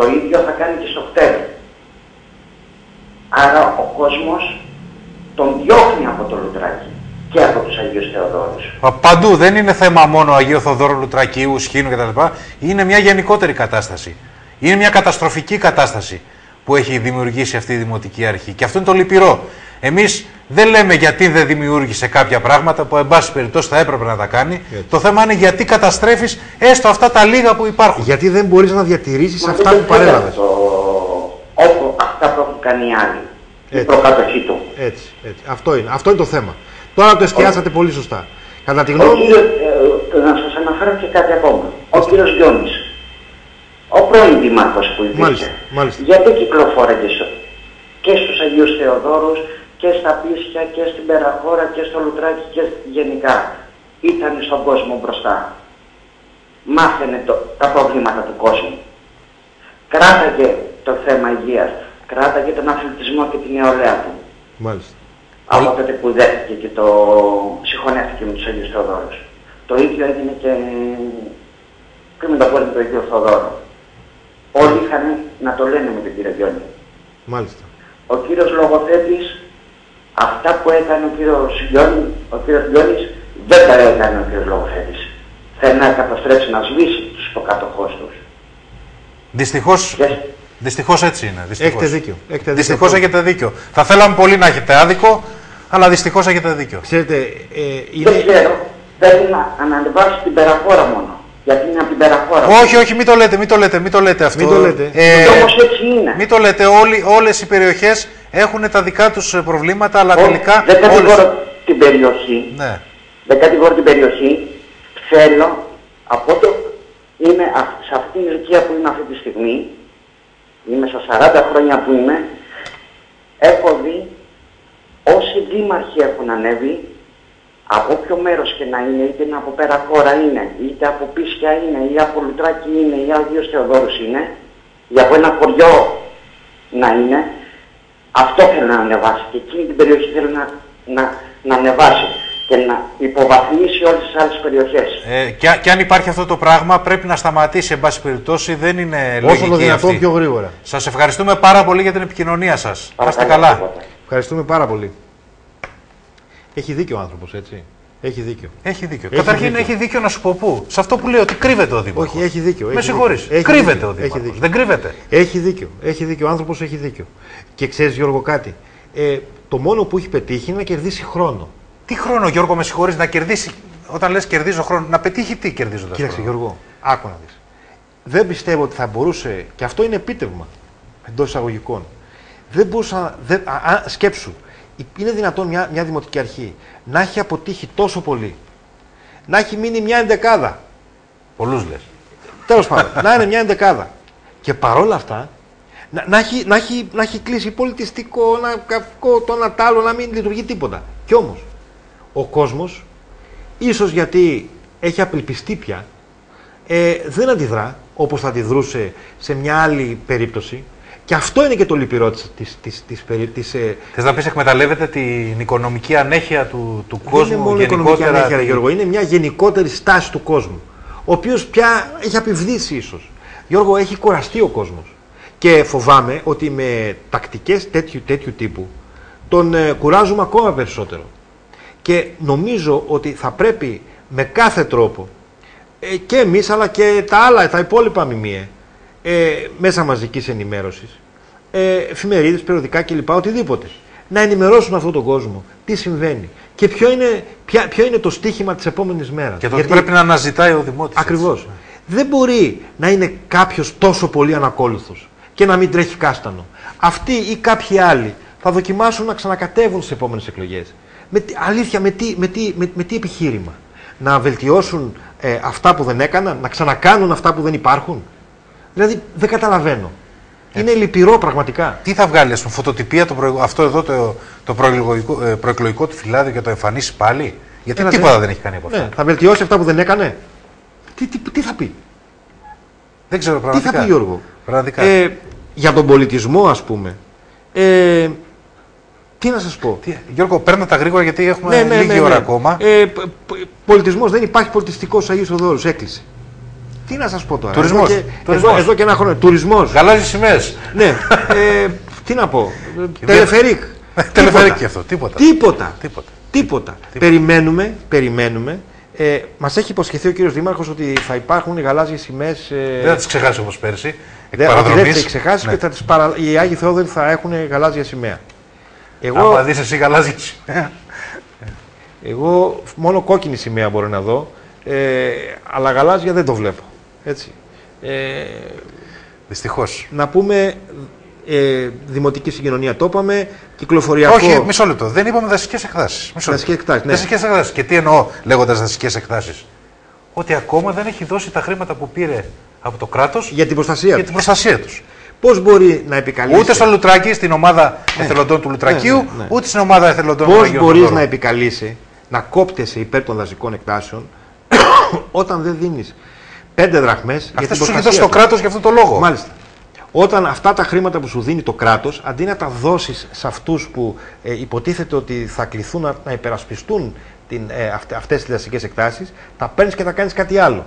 Το ίδιο θα κάνει και στο κτέλ. Άρα ο κόσμος τον διώχνει από το λουτράκι και από τους Αγίους Θεοδόρους. Πα- Παντού δεν είναι θέμα μόνο Αγίου Θοδόρου Λουτρακίου, Σχήνου κτλ. Είναι μια γενικότερη κατάσταση. Είναι μια καταστροφική κατάσταση που έχει δημιουργήσει αυτή η Δημοτική Αρχή. Και αυτό είναι το λυπηρό. Εμείς δεν λέμε γιατί δεν δημιούργησε κάποια πράγματα που, εν πάση περιπτώσει, θα έπρεπε να τα κάνει. Το θέμα είναι γιατί καταστρέφεις έστω αυτά τα λίγα που υπάρχουν. Γιατί δεν μπορείς να διατηρήσεις Μα αυτά δεν που το θέλει παρέλαβες. αυτό, Όπω αυτά που έχουν κάνει οι άλλοι. Η Έτσι. προκατοχή του. Έτσι, έτσι. Αυτό είναι. Αυτό είναι το θέμα. Τώρα το εστιάσατε πολύ σωστά. Κατά τη Ο γνώμη μου, κύριος, ε, να σας αναφέρω και κάτι ακόμα. Ο κύριος Γιώνης, ο πρώην δήμαρχος που υπήρχε, Μάλιστα, μάλιστα. γιατί κυκλοφόραγε στο- και στους Αγίους Θεοδόρους και στα Πίσια και στην Περαχώρα και στο Λουτράκι και γενικά. Ήταν στον κόσμο μπροστά. Μάθαινε το, τα προβλήματα του κόσμου. Κράταγε το θέμα υγείας, κράταγε τον αθλητισμό και την νεολαία του. μάλιστα. Από τότε που δέχτηκε και το συγχωνεύτηκε με τους Αγίους Θεοδόρους. Το ίδιο έγινε και πριν με το πόλεμο του Αγίου Θεοδόρου. Όλοι είχαν να το λένε με τον κύριο Γιώργη. Μάλιστα. Ο κύριος Λογοθέτης, αυτά που έκανε ο κύριος Γιώργης, ο κύριος Γιώργης, δεν τα έκανε ο κύριος Λογοθέτης. Θέλει να καταστρέψει, να σβήσει τους υποκατοχώς τους. Δυστυχώ Και, Δυστυχώς έτσι είναι. Δυστυχώς. Έχετε δίκιο. Έχετε δίκιο. Δυστυχώς έχετε δίκιο. Θα θέλαμε πολύ να έχετε άδικο, αλλά δυστυχώς έχετε δίκιο. Ξέρετε, ε, Δεν είναι... ξέρω. Πρέπει να ανανεβάσει την περαφόρα μόνο. Γιατί είναι από την περαφόρα. Όχι, όχι, μην το λέτε, μην το λέτε, μην το λέτε αυτό. Μην το λέτε. Ε, Και όμως έτσι είναι. μην το λέτε, όλοι, όλες οι περιοχές έχουν τα δικά τους ε, προβλήματα, αλλά Όχι, τελικά Δεν όλες... κατηγορώ την περιοχή. Ναι. Δεν κατηγορώ την περιοχή. Θέλω από το είμαι α- σε αυτή την ηλικία που είμαι αυτή τη στιγμή, είμαι στα 40 χρόνια που είμαι, έχω δει όσοι δήμαρχοι έχουν ανέβει, από όποιο μέρος και να είναι, είτε είναι από Περακόρα είναι, είτε από Πίσια είναι, ή από Λουτράκι είναι, ή Άγιος Θεοδόρους είναι, ή από ένα χωριό να είναι, αυτό θέλω να ανεβάσει και εκείνη την περιοχή θέλω να, να, να ανεβάσει και να υποβαθμίσει όλες τις άλλες περιοχές. Ε, και, α- και αν υπάρχει αυτό το πράγμα, πρέπει να σταματήσει, εν πάση περιπτώσει, δεν είναι Όσο λογική το δυνατόν αυτή. πιο γρήγορα. Σας ευχαριστούμε πάρα πολύ για την επικοινωνία σας. Να είστε Παρακαλώ, καλά. τίποτα. Ευχαριστούμε πάρα πολύ. Έχει δίκιο ο άνθρωπος, έτσι. Έχει δίκιο. Έχει δίκιο. Έχει Καταρχήν δίκιο. έχει δίκιο να σου πω πού. Σε αυτό που λέει ότι κρύβεται ο Δήμαρχος. Όχι, έχει δίκιο. Με έχει συγχωρείς. δίκιο. Έχει Κρύβεται δίκιο. ο Έχει Δήμαρχος. δίκιο. Δεν κρύβεται. Έχει δίκιο. Έχει δίκιο. Ο άνθρωπος έχει δίκιο. Και ξέρεις, Γιώργο, κάτι. Ε, το μόνο που έχει πετύχει είναι να κερδίσει χρόνο. Τι χρόνο, Γιώργο, με συγχωρείς, να κερδίσει. Όταν λες κερδίζω χρόνο, να πετύχει τι κερδίζοντας Κοίταξε, χρόνο; Γιώργο, άκου να δεις. Δεν πιστεύω ότι θα μπορούσε, και αυτό είναι επίτευγμα εντός εισαγωγικών. Δεν μπορούσα να. Δεν, α, α, σκέψου, είναι δυνατόν μια, μια δημοτική αρχή να έχει αποτύχει τόσο πολύ, να έχει μείνει μια εντεκάδα. Πολλούς λες. Τέλος πάντων, να είναι μια εντεκάδα. Και παρόλα αυτά, να, να, έχει, να, έχει, να έχει κλείσει πολιτιστικό, να κακό, το ένα τ' άλλο, να μην λειτουργεί τίποτα. Κι όμως, ο κόσμος, ίσως γιατί έχει απελπιστεί πια, ε, δεν αντιδρά όπως θα αντιδρούσε σε μια άλλη περίπτωση. Και αυτό είναι και το λυπηρό της, της, της, της, περί- της, ε, Θες να πεις εκμεταλλεύεται την οικονομική ανέχεια του, του δεν κόσμου είναι μόνο η οικονομική γενικότερα. ανέχεια, ρε τη- Γιώργο, είναι μια γενικότερη στάση του κόσμου. Ο οποίος πια έχει απειβδίσει ίσως. Γιώργο, έχει κουραστεί ο κόσμος. Και φοβάμαι ότι με τακτικές τέτοιου, τέτοιου τύπου τον ε, κουράζουμε ακόμα περισσότερο. Και νομίζω ότι θα πρέπει με κάθε τρόπο ε, και εμείς αλλά και τα άλλα, τα υπόλοιπα μιμιέ, ε, μέσα μαζικής ενημέρωσης, ε, εφημερίδες, περιοδικά κλπ. Οτιδήποτε. Να ενημερώσουν αυτόν τον κόσμο τι συμβαίνει και ποιο είναι, ποια, ποιο είναι το στίχημα της επόμενης μέρας. Και το ότι πρέπει να αναζητάει ο Δημότης. Ακριβώς. Δεν μπορεί να είναι κάποιος τόσο πολύ ανακόλουθος και να μην τρέχει κάστανο. Αυτοί ή κάποιοι άλλοι θα δοκιμάσουν να ξανακατεύουν στις επόμενες εκλογές. Με, τι- αλήθεια, με τι, με, τι, με, με τι επιχείρημα; Να βελτιώσουν ε, αυτά που δεν έκαναν, να ξανακάνουν αυτά που δεν υπάρχουν; Δηλαδή δεν καταλαβαίνω. Είναι λυπηρό πραγματικά. Τι θα βγάλει, ας πούμε, φωτοτυπία το προηγου- αυτό εδώ το, το προεκλογικό, ε, προεκλογικό του φυλάδιο και το εμφανίσει πάλι; Γιατί Έλα, τίποτα ναι. δεν έχει κάνει από αυτά. Ναι, θα βελτιώσει αυτά που δεν έκανε; Τι, τι, τι θα πει; Δεν ξέρω Τι πραγματικά. θα πει Γιώργο; Πραγματικά. Ε, για τον πολιτισμό ας πούμε. Ε, τι να σας πω; Τι, Γιώργο, παίρνω τα γρήγορα γιατί έχουμε λίγη ώρα ακόμα. Ε, π- π- πολιτισμός δεν υπάρχει πολιτιστικός Αγίος Οδόρους, έκλεισε. Τι να σας πω τώρα. Τουρισμός. Εδώ και, Τουρισμός. Εδώ, εδώ και ένα χρόνο. Τουρισμός. Γαλάζιες σημαίες. ναι. Ε, τι να πω. Τελεφερίκ. Τελεφερίκ Τίποτα. και αυτό. Τίποτα. Τίποτα. Τίποτα. Τίποτα. Περιμένουμε, περιμένουμε. Ε, Μας έχει υποσχεθεί ο κύριος Δήμαρχος ότι θα υπάρχουν οι γαλάζιες σημαίες. Ε, Δεν θα τις ξεχάσει όπως πέρσι. Εκ δεν, ότι δεν παραδρομής. θα τις ξεχάσει Ναι. και θα τις παρα... οι Άγιοι Θεόδωροι θα έχουν γαλάζια σημαία. Εγώ, Άμα δεις εσύ γαλάζια σημαία. εγώ μόνο κόκκινη σημαία μπορώ να δω, ε, αλλά γαλάζια δεν το βλέπω. Έτσι. Ε, Δυστυχώς. Να πούμε ε, δημοτική συγκοινωνία το είπαμε, κυκλοφοριακό. Όχι, μισό λεπτό. Δεν είπαμε δασικές εκτάσει. Δασικές εκτάσει. Ναι. Δασικές εκτάσει. Και τι εννοώ λέγοντας δασικές εκτάσει. Ότι ακόμα δεν έχει δώσει τα χρήματα που πήρε από το κράτος για την προστασία, για την προστασία τους. Πώς μπορεί να επικαλείσει. Ούτε στο Λουτράκι, στην ομάδα ναι. εθελοντών του Λουτρακίου, ναι, ναι, ναι, ούτε στην ομάδα εθελοντών Πώς του Πώς μπορείς να επικαλείσαι, να κόπτεσαι υπέρ των δασικών εκτάσεων, όταν δεν δίνεις 5 δραχμές. Αυτές σου το κράτος για αυτό το λόγο. Μάλιστα. Όταν αυτά τα χρήματα που σου δίνει το κράτος, αντί να τα δώσεις σε αυτούς που ε, υποτίθεται ότι θα κληθούν να, να υπερασπιστούν ε, αυτέ τις δραστικέ εκτάσεις, τα παίρνεις και τα κάνεις κάτι άλλο.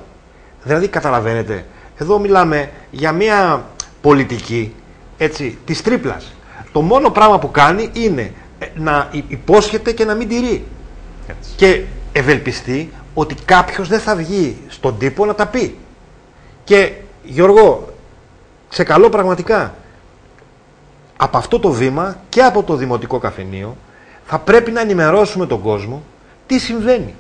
Δηλαδή, καταλαβαίνετε, εδώ μιλάμε για μια πολιτική έτσι, της τρίπλας. Το μόνο πράγμα που κάνει είναι ε, να υπόσχεται και να μην τηρεί. Έτσι. Και ευελπιστεί ότι κάποιος δεν θα βγει στον τύπο να τα πει. Και Γιώργο, σε καλό πραγματικά, από αυτό το βήμα και από το δημοτικό καφενείο θα πρέπει να ενημερώσουμε τον κόσμο τι συμβαίνει.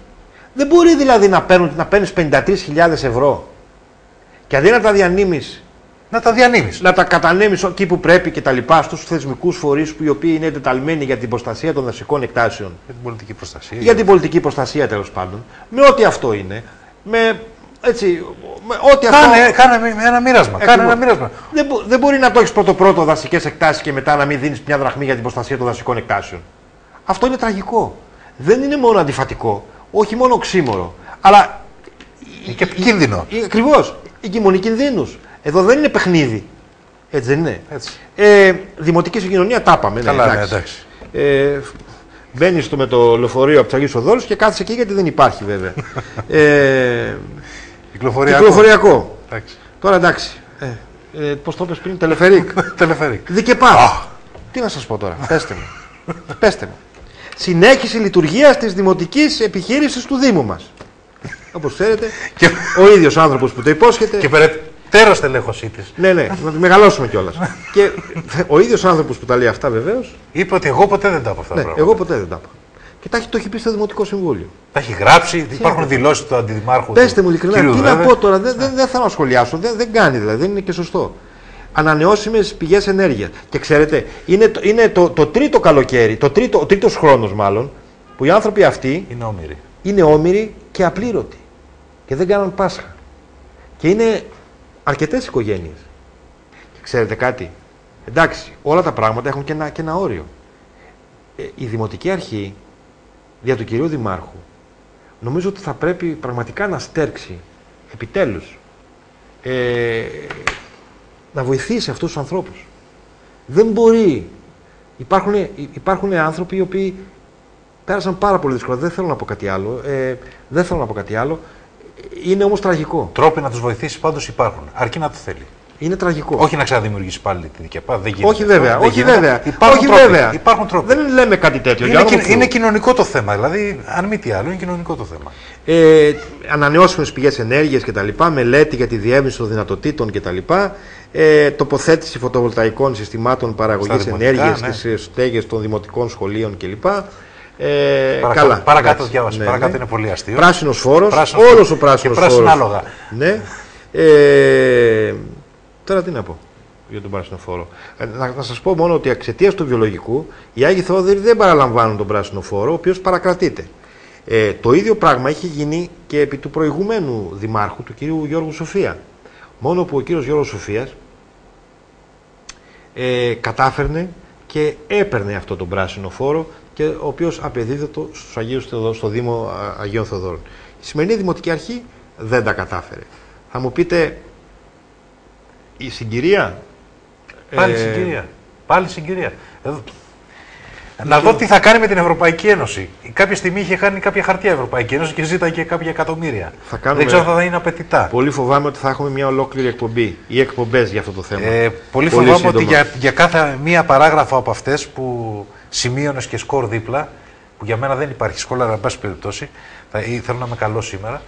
Δεν μπορεί δηλαδή να, παίρνουν, να παίρνεις 53.000 ευρώ και αντί να τα διανύμεις Να τα διανύμεις. να τα κατανέμεις εκεί που πρέπει και τα λοιπά στους θεσμικούς φορείς που οι οποίοι είναι εντεταλμένοι για την προστασία των δασικών εκτάσεων. Για την πολιτική προστασία. Για την πολιτική προστασία τέλος πάντων. Με ό,τι αυτό είναι. Με, έτσι, με ό,τι αυτό. Κάνε, κάνε με- ένα μοίρασμα. Κάνε Ακριβώς. ένα μοίρασμα. Δεν, μπο- δεν μπορεί να το έχεις πρώτο-πρώτο δασικές εκτάσεις και μετά να μην δίνεις μια δραχμή για την προστασία των δασικών εκτάσεων. Αυτό είναι τραγικό. Δεν είναι μόνο αντιφατικό, όχι μόνο οξύμορο, αλλά. Είναι και κίνδυνο. Ακριβώς. Η κοιμονή κινδύνους. Εδώ δεν είναι παιχνίδι. Έτσι δεν είναι. Έτσι. Ε, δημοτική συγκοινωνία τα είπαμε. Ναι, Καλά, ναι, εντάξει. εντάξει. Ε, Μπαίνεις με το λεωφορείο από του Αγίου Οδόρου και κάθεσαι εκεί γιατί δεν υπάρχει βέβαια. ε, Κυκλοφοριακό. κυκλοφοριακό. Εντάξει. Τώρα εντάξει. Ε, ε, Πώς το είπες πριν, τελεφερίκ. Τελεφερίκ. Δικεπάς. Τι να σας πω τώρα, πέστε μου. πέστε μου. Συνέχιση λειτουργία της δημοτικής επιχείρησης του Δήμου μας. Όπως ξέρετε, Και, ο ίδιος άνθρωπος που το υπόσχεται. και περαιτέρω στελέχωσή της. Ναι, ναι, να τη μεγαλώσουμε κιόλας. και ο ίδιος άνθρωπος που τα λέει αυτά βεβαίω. Είπε ότι εγώ ποτέ δεν τα είπα αυτά τα Ναι, πράγματα. εγώ ποτέ δεν τα είπα. Και τα έχει, το έχει πει στο Δημοτικό Συμβούλιο. Τα έχει γράψει, υπάρχουν δηλώσεις του αντιδημάρχου. Πετε του μου ειλικρινά, κύριου τι να Δρέβε. πω τώρα, δεν, δεν, δεν θέλω να σχολιάσω, δεν, δεν κάνει δηλαδή, δεν είναι και σωστό. Ανανεώσιμες πηγές ενέργειας. Και ξέρετε, είναι, το, είναι το, το τρίτο καλοκαίρι, το τρίτο, ο τρίτος χρόνος μάλλον, που οι άνθρωποι αυτοί Είναι όμοιροι. είναι όμοιροι και απλήρωτοι. Και δεν κάναν Πάσχα. Και είναι αρκετές οικογένειες. Και ξέρετε κάτι, εντάξει, όλα τα πράγματα έχουν και ένα, και ένα όριο. Ε, η Δημοτική Αρχή, δια του κυρίου Δημάρχου, νομίζω ότι θα πρέπει πραγματικά να στέρξει, επιτέλους, ε, να βοηθήσει αυτούς τους ανθρώπους. Δεν μπορεί. Υπάρχουν, υπάρχουν άνθρωποι οι οποίοι πέρασαν πάρα πολύ δύσκολα. Δεν θέλω να πω κάτι άλλο. Ε, δεν θέλω να πω κάτι άλλο. Είναι όμως τραγικό. Τρόποι να τους βοηθήσει πάντως υπάρχουν. Αρκεί να το θέλει. Είναι τραγικό. Όχι να ξαναδημιουργήσει πάλι τη ΔΚΕΠΑ. Δεν γίνεται. όχι βέβαια. αυτό, δεν όχι γίνεται. βέβαια. Υπάρχουν όχι τρόποι. βέβαια. Υπάρχουν τρόποι. Δεν λέμε κάτι τέτοιο. για Είναι, όνομα κοι- του είναι Θεού. κοινωνικό το θέμα. Δηλαδή, αν μη τι άλλο, είναι κοινωνικό το θέμα. ε, ανανεώσιμες πηγές ενέργειας κτλ. Μελέτη για τη διεύρυνση των δυνατοτήτων κτλ. Ε, τοποθέτηση φωτοβολταϊκών συστημάτων παραγωγής Στα δημοτικά, ενέργειας ναι. στις στέγες των δημοτικών σχολείων κλπ. Ε, Παρακάτω- καλά. παρακάτω εντάξει. διάβασε, παρακάτω είναι πολύ αστείο. Πράσινος φόρος, Πράσινος όλος φόρος. ο πράσινος Και πράσινα φόρος. άλογα. Ναι. Ε, τώρα τι να πω για τον πράσινο φόρο. Ε, να, να σας πω μόνο ότι εξαιτίας του βιολογικού οι Άγιοι Θόδωροι δεν παραλαμβάνουν τον πράσινο φόρο, ο οποίος παρακρατείται. Ε, το ίδιο πράγμα είχε γίνει και επί του προηγουμένου δημάρχου, του κυρίου Γιώργου Σοφία. Μόνο που ο κύριος Γιώργος Σοφίας ε, κατάφερνε και έπαιρνε αυτό τον πράσινο φόρο και ο οποίος απεδίδεται στους Αγίους Θεοδο- στο Δήμο Α, Αγίων Θεοδόρων. Η σημερινή Δημοτική Αρχή δεν τα κατάφερε. Θα μου πείτε, η συγκυρία... Πάλι ε, συγκυρία. Πάλι συγκυρία. Εδώ- Να δω τι θα κάνει με την Ευρωπαϊκή Ένωση. Κάποια στιγμή είχε χάνει κάποια χαρτιά η Ευρωπαϊκή Ένωση και ζήταγε κάποια εκατομμύρια. Θα κάνουμε- Δεν ξέρω αν θα είναι απαιτητά. Πολύ φοβάμαι ότι θα έχουμε μια ολόκληρη εκπομπή ή εκπομπές για αυτό το θέμα. Ε, πολύ φοβάμαι σύντομα. ότι για, για κάθε μία παράγραφο από αυτές που σημείωνες και σκορ δίπλα, που για μένα δεν υπάρχει σχόλια, αλλά εν πάση περιπτώσει, θα, ή θέλω να είμαι καλός σήμερα,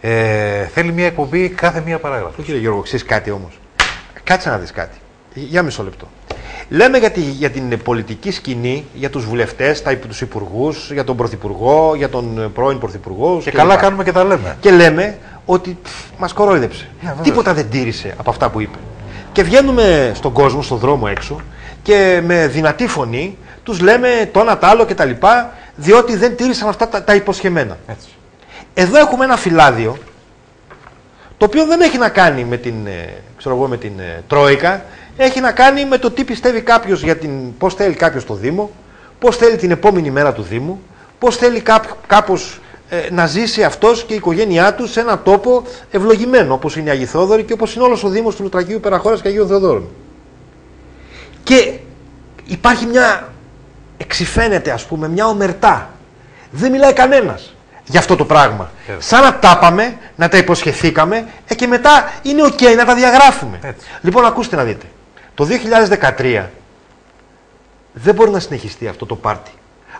ε, θέλει μία εκπομπή κάθε μία παράγραφος. Όχι, κύριε Γιώργο, ξέρεις κάτι όμως. Κάτσε να δεις κάτι. Για μισό λεπτό. Λέμε για, τη- για την πολιτική σκηνή, για τους βουλευτές, τους υπουργούς, για τον πρωθυπουργό, για τον ε, πρώην πρωθυπουργό. Και καλά κάνουμε και τα λέμε. Και λέμε ότι μας κορόιδεψε. Ναι, βέβαια. Τίποτα δεν τήρησε από αυτά που είπε. Και βγαίνουμε στον κόσμο, στον δρόμο έξω και με δυνατή φωνή τους λέμε το ένα, το άλλο κτλ. Διότι δεν τήρησαν αυτά τα, τα υποσχεμένα. Έτσι. Εδώ έχουμε ένα φυλάδιο το οποίο δεν έχει να κάνει με την, ε, ξέρω εγώ, με την ε, Τρόικα, έχει να κάνει με το τι πιστεύει κάποιος για την. πώς θέλει κάποιος το Δήμο, πώς θέλει την επόμενη μέρα του Δήμου, πώς θέλει κάπο, κάπως ε, να ζήσει αυτός και η οικογένειά του σε ένα τόπο ευλογημένο, όπως είναι οι Αγιοθόδωροι και όπως είναι όλος ο Δήμος του Λουτρακίου Περαχώρα και Αγίων Θεοδόρων. Και υπάρχει μια. εξυφαίνεται, ας πούμε, μια ομερτά. Δεν μιλάει κανένας για αυτό το πράγμα. Έτσι. Σαν να τα είπαμε, να τα υποσχεθήκαμε ε, και μετά είναι οκ να τα διαγράφουμε. Έτσι. Λοιπόν, ακούστε να δείτε. Το 2013 δεν μπορεί να συνεχιστεί αυτό το πάρτι.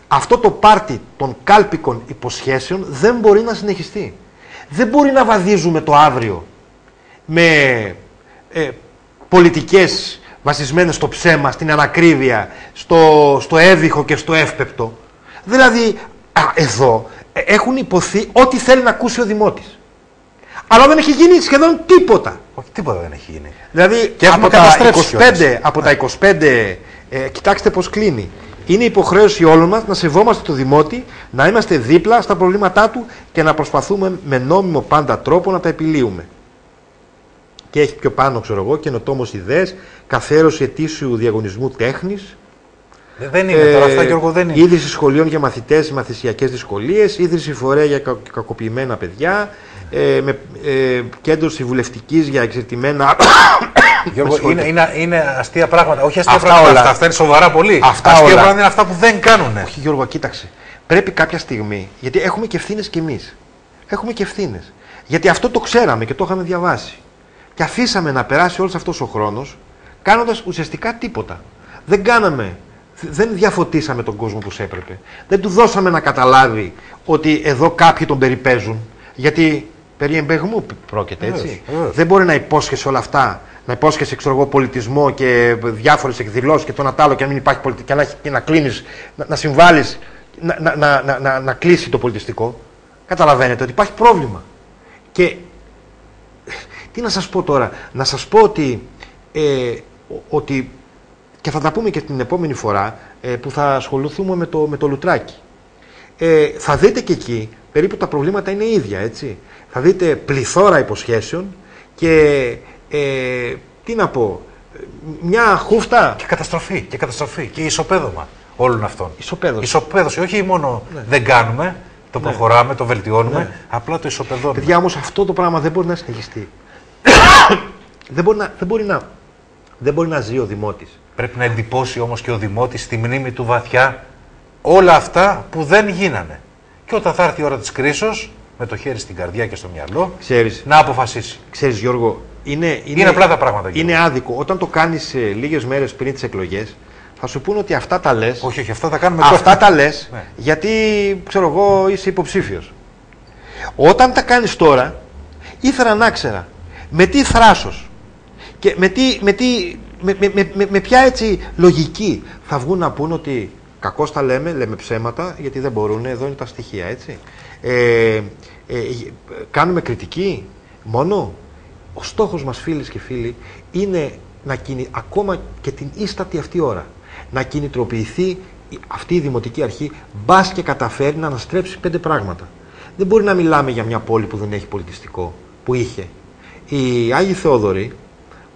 Αυτό το πάρτι των κάλπικων υποσχέσεων δεν μπορεί να συνεχιστεί. Δεν μπορεί να βαδίζουμε το αύριο με ε, πολιτικές βασισμένες στο ψέμα, στην ανακρίβεια, στο, στο έβυχο και στο εύπεπτο. Δηλαδή, α, εδώ ε, έχουν υποθεί ό,τι θέλει να ακούσει ο Δημότης. Αλλά δεν έχει γίνει σχεδόν τίποτα. Όχι, τίποτα δεν έχει γίνει. Δηλαδή, Και έχουμε από τα, καταστρέψει 25, κιόλας. Ναι. από τα 25, ε, κοιτάξτε πώς κλείνει. Είναι υποχρέωση όλων μας να σεβόμαστε το Δημότη, να είμαστε δίπλα στα προβλήματά του και να προσπαθούμε με νόμιμο πάντα τρόπο να τα επιλύουμε. Και έχει πιο πάνω, ξέρω εγώ, καινοτόμο ιδέες, καθαίρωση ετήσιου διαγωνισμού τέχνης, Ε, Δεν είναι τώρα αυτά, Γιώργο, δεν είναι. ίδρυση σχολείων για μαθητές με μαθησιακές δυσκολίες, ίδρυση φορέα για κα- κακοποιημένα παιδιά, ε, με, ε, κέντρο συμβουλευτικής για εξερτημένα Γιώργο, Με συγχωρείτε. είναι, είναι, είναι αστεία πράγματα. Όχι αστεία Αυτά πράγματα. όλα. Αυτά, αυτά είναι σοβαρά πολύ. Αυτά αστεία όλα. πράγματα είναι αυτά που δεν κάνουν. Όχι Γιώργο, κοίταξε. Πρέπει κάποια στιγμή, γιατί έχουμε και ευθύνες κι εμείς. Έχουμε και ευθύνες. Γιατί αυτό το ξέραμε και το είχαμε διαβάσει. Και αφήσαμε να περάσει όλος αυτός ο χρόνος κάνοντας ουσιαστικά τίποτα. Δεν κάναμε, δεν διαφωτίσαμε τον κόσμο που έπρεπε. Δεν του δώσαμε να καταλάβει ότι εδώ κάποιοι τον περιπέζουν. Γιατί περί εμπεγμού πρόκειται έτσι. Βεβαίως, βεβαίως. Δεν μπορεί να υπόσχεσαι όλα αυτά. Να υπόσχεσαι ξέρω εγώ, πολιτισμό και διάφορες εκδηλώσεις και το ένα τ' άλλο και να μην υπάρχει πολιτική. Και να, έχει- και να κλείνεις, να, να συμβάλλεις, να, να, να, να, να, να κλείσει το πολιτιστικό. Καταλαβαίνετε ότι υπάρχει πρόβλημα. Και τι να σας πω τώρα, να σας πω ότι, ε, ο- ότι και θα τα πούμε και την επόμενη φορά ε, που θα ασχοληθούμε με το, με το λουτράκι. Ε, θα δείτε και εκεί, περίπου τα προβλήματα είναι ίδια, έτσι. Θα δείτε πληθώρα υποσχέσεων και, ε, τι να πω, ε, μια χούφτα Και καταστροφή. Και καταστροφή. Και ισοπαίδωμα όλων αυτών. Ισοπαίδωση. Ισοπαίδωση. Όχι μόνο δεν κάνουμε, το προχωράμε, το βελτιώνουμε, απλά το ισοπεδώνουμε. Παιδιά όμως αυτό το πράγμα δεν μπορεί να συνεχιστεί. δεν, μπορεί να, δεν, μπορεί να, δεν μπορεί να ζει ο Δημότης. Πρέπει να εντυπώσει όμως και ο Δημότης στη μνήμη του βαθιά όλα αυτά που δεν γίνανε. Και όταν θα έρθει η ώρα της κρίσεως, με το χέρι στην καρδιά και στο μυαλό, Ξέρεις, να αποφασίσει. ξέρεις Γιώργο, είναι, είναι, Είναι απλά τα πράγματα, Γιώργο. Είναι άδικο. Όταν το κάνεις ε, λίγες μέρες πριν τις εκλογές, θα σου πούνε ότι αυτά τα λες, Όχι, όχι, αυτά τα κάνουμε αυτά τώρα. τα λες Ναι. γιατί, ξέρω εγώ, είσαι υποψήφιος. Όταν τα κάνεις τώρα, ήθελα να ξέρα με τι θράσος και με, τι, με, τι, με, με, με, με- με ποια έτσι λογική θα βγουν να πούν ότι κακώς τα λέμε, λέμε ψέματα, γιατί δεν μπορούν, εδώ είναι τα στοιχεία, έτσι. Ε, ε, ε, κάνουμε κριτική μόνο. Ο στόχος μας, φίλες και φίλοι, είναι να κινη... ακόμα και την ίστατη αυτή ώρα, να κινητροποιηθεί η- αυτή η δημοτική αρχή, μπας και καταφέρει να αναστρέψει πέντε πράγματα. Δεν μπορεί να μιλάμε για μια πόλη που δεν έχει πολιτιστικό, που είχε. Οι Άγιοι Θεόδωροι,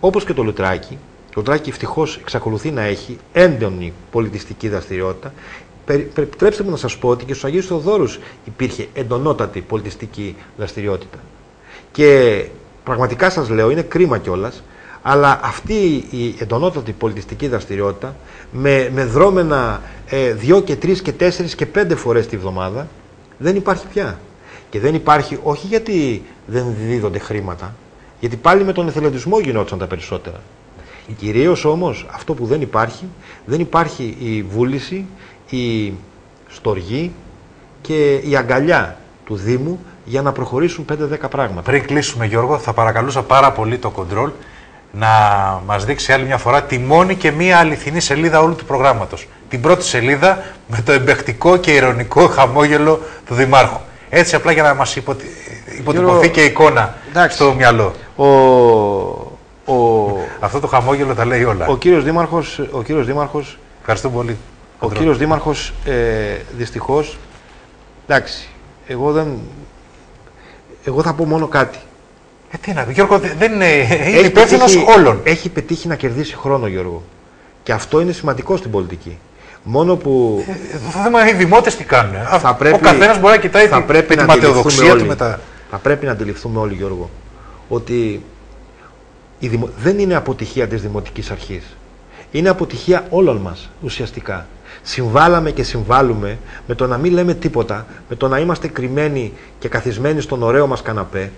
όπως και το Λουτράκι, το Λουτράκι ευτυχώς εξακολουθεί να έχει έντονη πολιτιστική δραστηριότητα. Περι- Επιτρέψτε μου να σας πω ότι και στους Αγίους Θεοδόρους υπήρχε εντονότατη πολιτιστική δραστηριότητα. Και πραγματικά σας λέω, είναι κρίμα κιόλας, αλλά αυτή η εντονότατη πολιτιστική δραστηριότητα με, με δρόμενα ε, δύο και τρεις και τέσσερις και πέντε φορές τη βδομάδα δεν υπάρχει πια. Και δεν υπάρχει όχι γιατί δεν δίδονται χρήματα, γιατί πάλι με τον εθελοντισμό γινόταν τα περισσότερα. Κυρίως όμως αυτό που δεν υπάρχει, δεν υπάρχει η βούληση, η στοργή και η αγκαλιά του Δήμου για να προχωρήσουν 5-10 πράγματα. Πριν κλείσουμε, Γιώργο, θα παρακαλούσα πάρα πολύ το κοντρόλ να μας δείξει άλλη μια φορά τη μόνη και μία αληθινή σελίδα όλου του προγράμματος. Την πρώτη σελίδα με το εμπεχτικό και ηρωνικό χαμόγελο του Δημάρχου. Έτσι απλά για να μας υποτι... υποτυπωθεί Γιώργο, και εικόνα εντάξει. στο μυαλό. Ο, ο, Αυτό το χαμόγελο τα λέει όλα. ο κύριος Δήμαρχος, ο κύριος Δήμαρχος, Ευχαριστώ πολύ. ο Κοντρόλ. κύριος Δήμαρχος ε, δυστυχώς, εντάξει, εγώ δεν, εγώ θα πω μόνο κάτι. Ε, τι να πει, Γιώργο, δε- δεν είναι, είναι Έχει υπεύθυνος πετύχει- όλων. Έχει πετύχει να κερδίσει χρόνο, Γιώργο. Και αυτό είναι σημαντικό στην πολιτική. Μόνο που Ε, Το θέμα είναι οι δημότες τι κάνουν. θα πρέπει, ο καθένας μπορεί να κοιτάει θα τη, πρέπει με τη να αντιληφθούμε ματαιοδοξία όλοι, του μετά. Θα πρέπει να αντιληφθούμε όλοι, Γιώργο, ότι η δημο- δεν είναι αποτυχία της Δημοτικής Αρχής. Είναι αποτυχία όλων μας, ουσιαστικά. Συμβάλαμε και συμβάλλουμε με το να μην λέμε τίποτα, με το να είμαστε κρυμμένοι και καθισμένοι στον ωραίο μας καναπέ,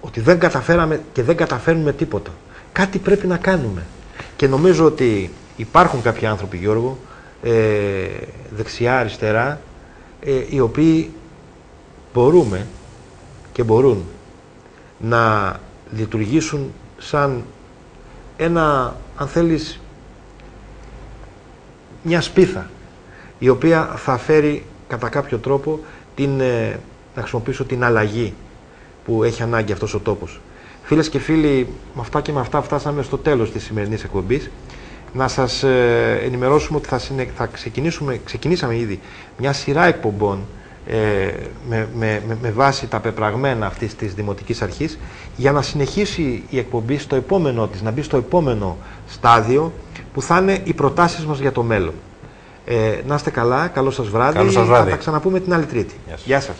ότι δεν καταφέραμε και δεν καταφέρνουμε τίποτα. Κάτι πρέπει να κάνουμε. Και νομίζω ότι υπάρχουν κάποιοι άνθρωποι, Γιώργο, ε, δεξιά, αριστερά, ε, οι οποίοι μπορούμε και μπορούν να λειτουργήσουν σαν ένα αν θέλεις, μια σπίθα η οποία θα φέρει κατά κάποιο τρόπο την, ε, να χρησιμοποιήσω την αλλαγή που έχει ανάγκη αυτός ο τόπος. Φίλες και φίλοι, με αυτά και με αυτά φτάσαμε στο τέλος της σημερινής εκπομπής. Να σας ε, ενημερώσουμε ότι θα, συνε- θα ξεκινήσουμε, ξεκινήσαμε ήδη μια σειρά εκπομπών ε, με, με, με, με βάση τα πεπραγμένα αυτής της Δημοτικής Αρχής για να συνεχίσει η εκπομπή στο επόμενο της, να μπει στο επόμενο στάδιο που θα είναι οι προτάσεις μας για το μέλλον. Ε, να είστε καλά, καλό σας βράδυ. Καλό σας βράδυ. Θα τα ξαναπούμε την άλλη Τρίτη. Γεια σας.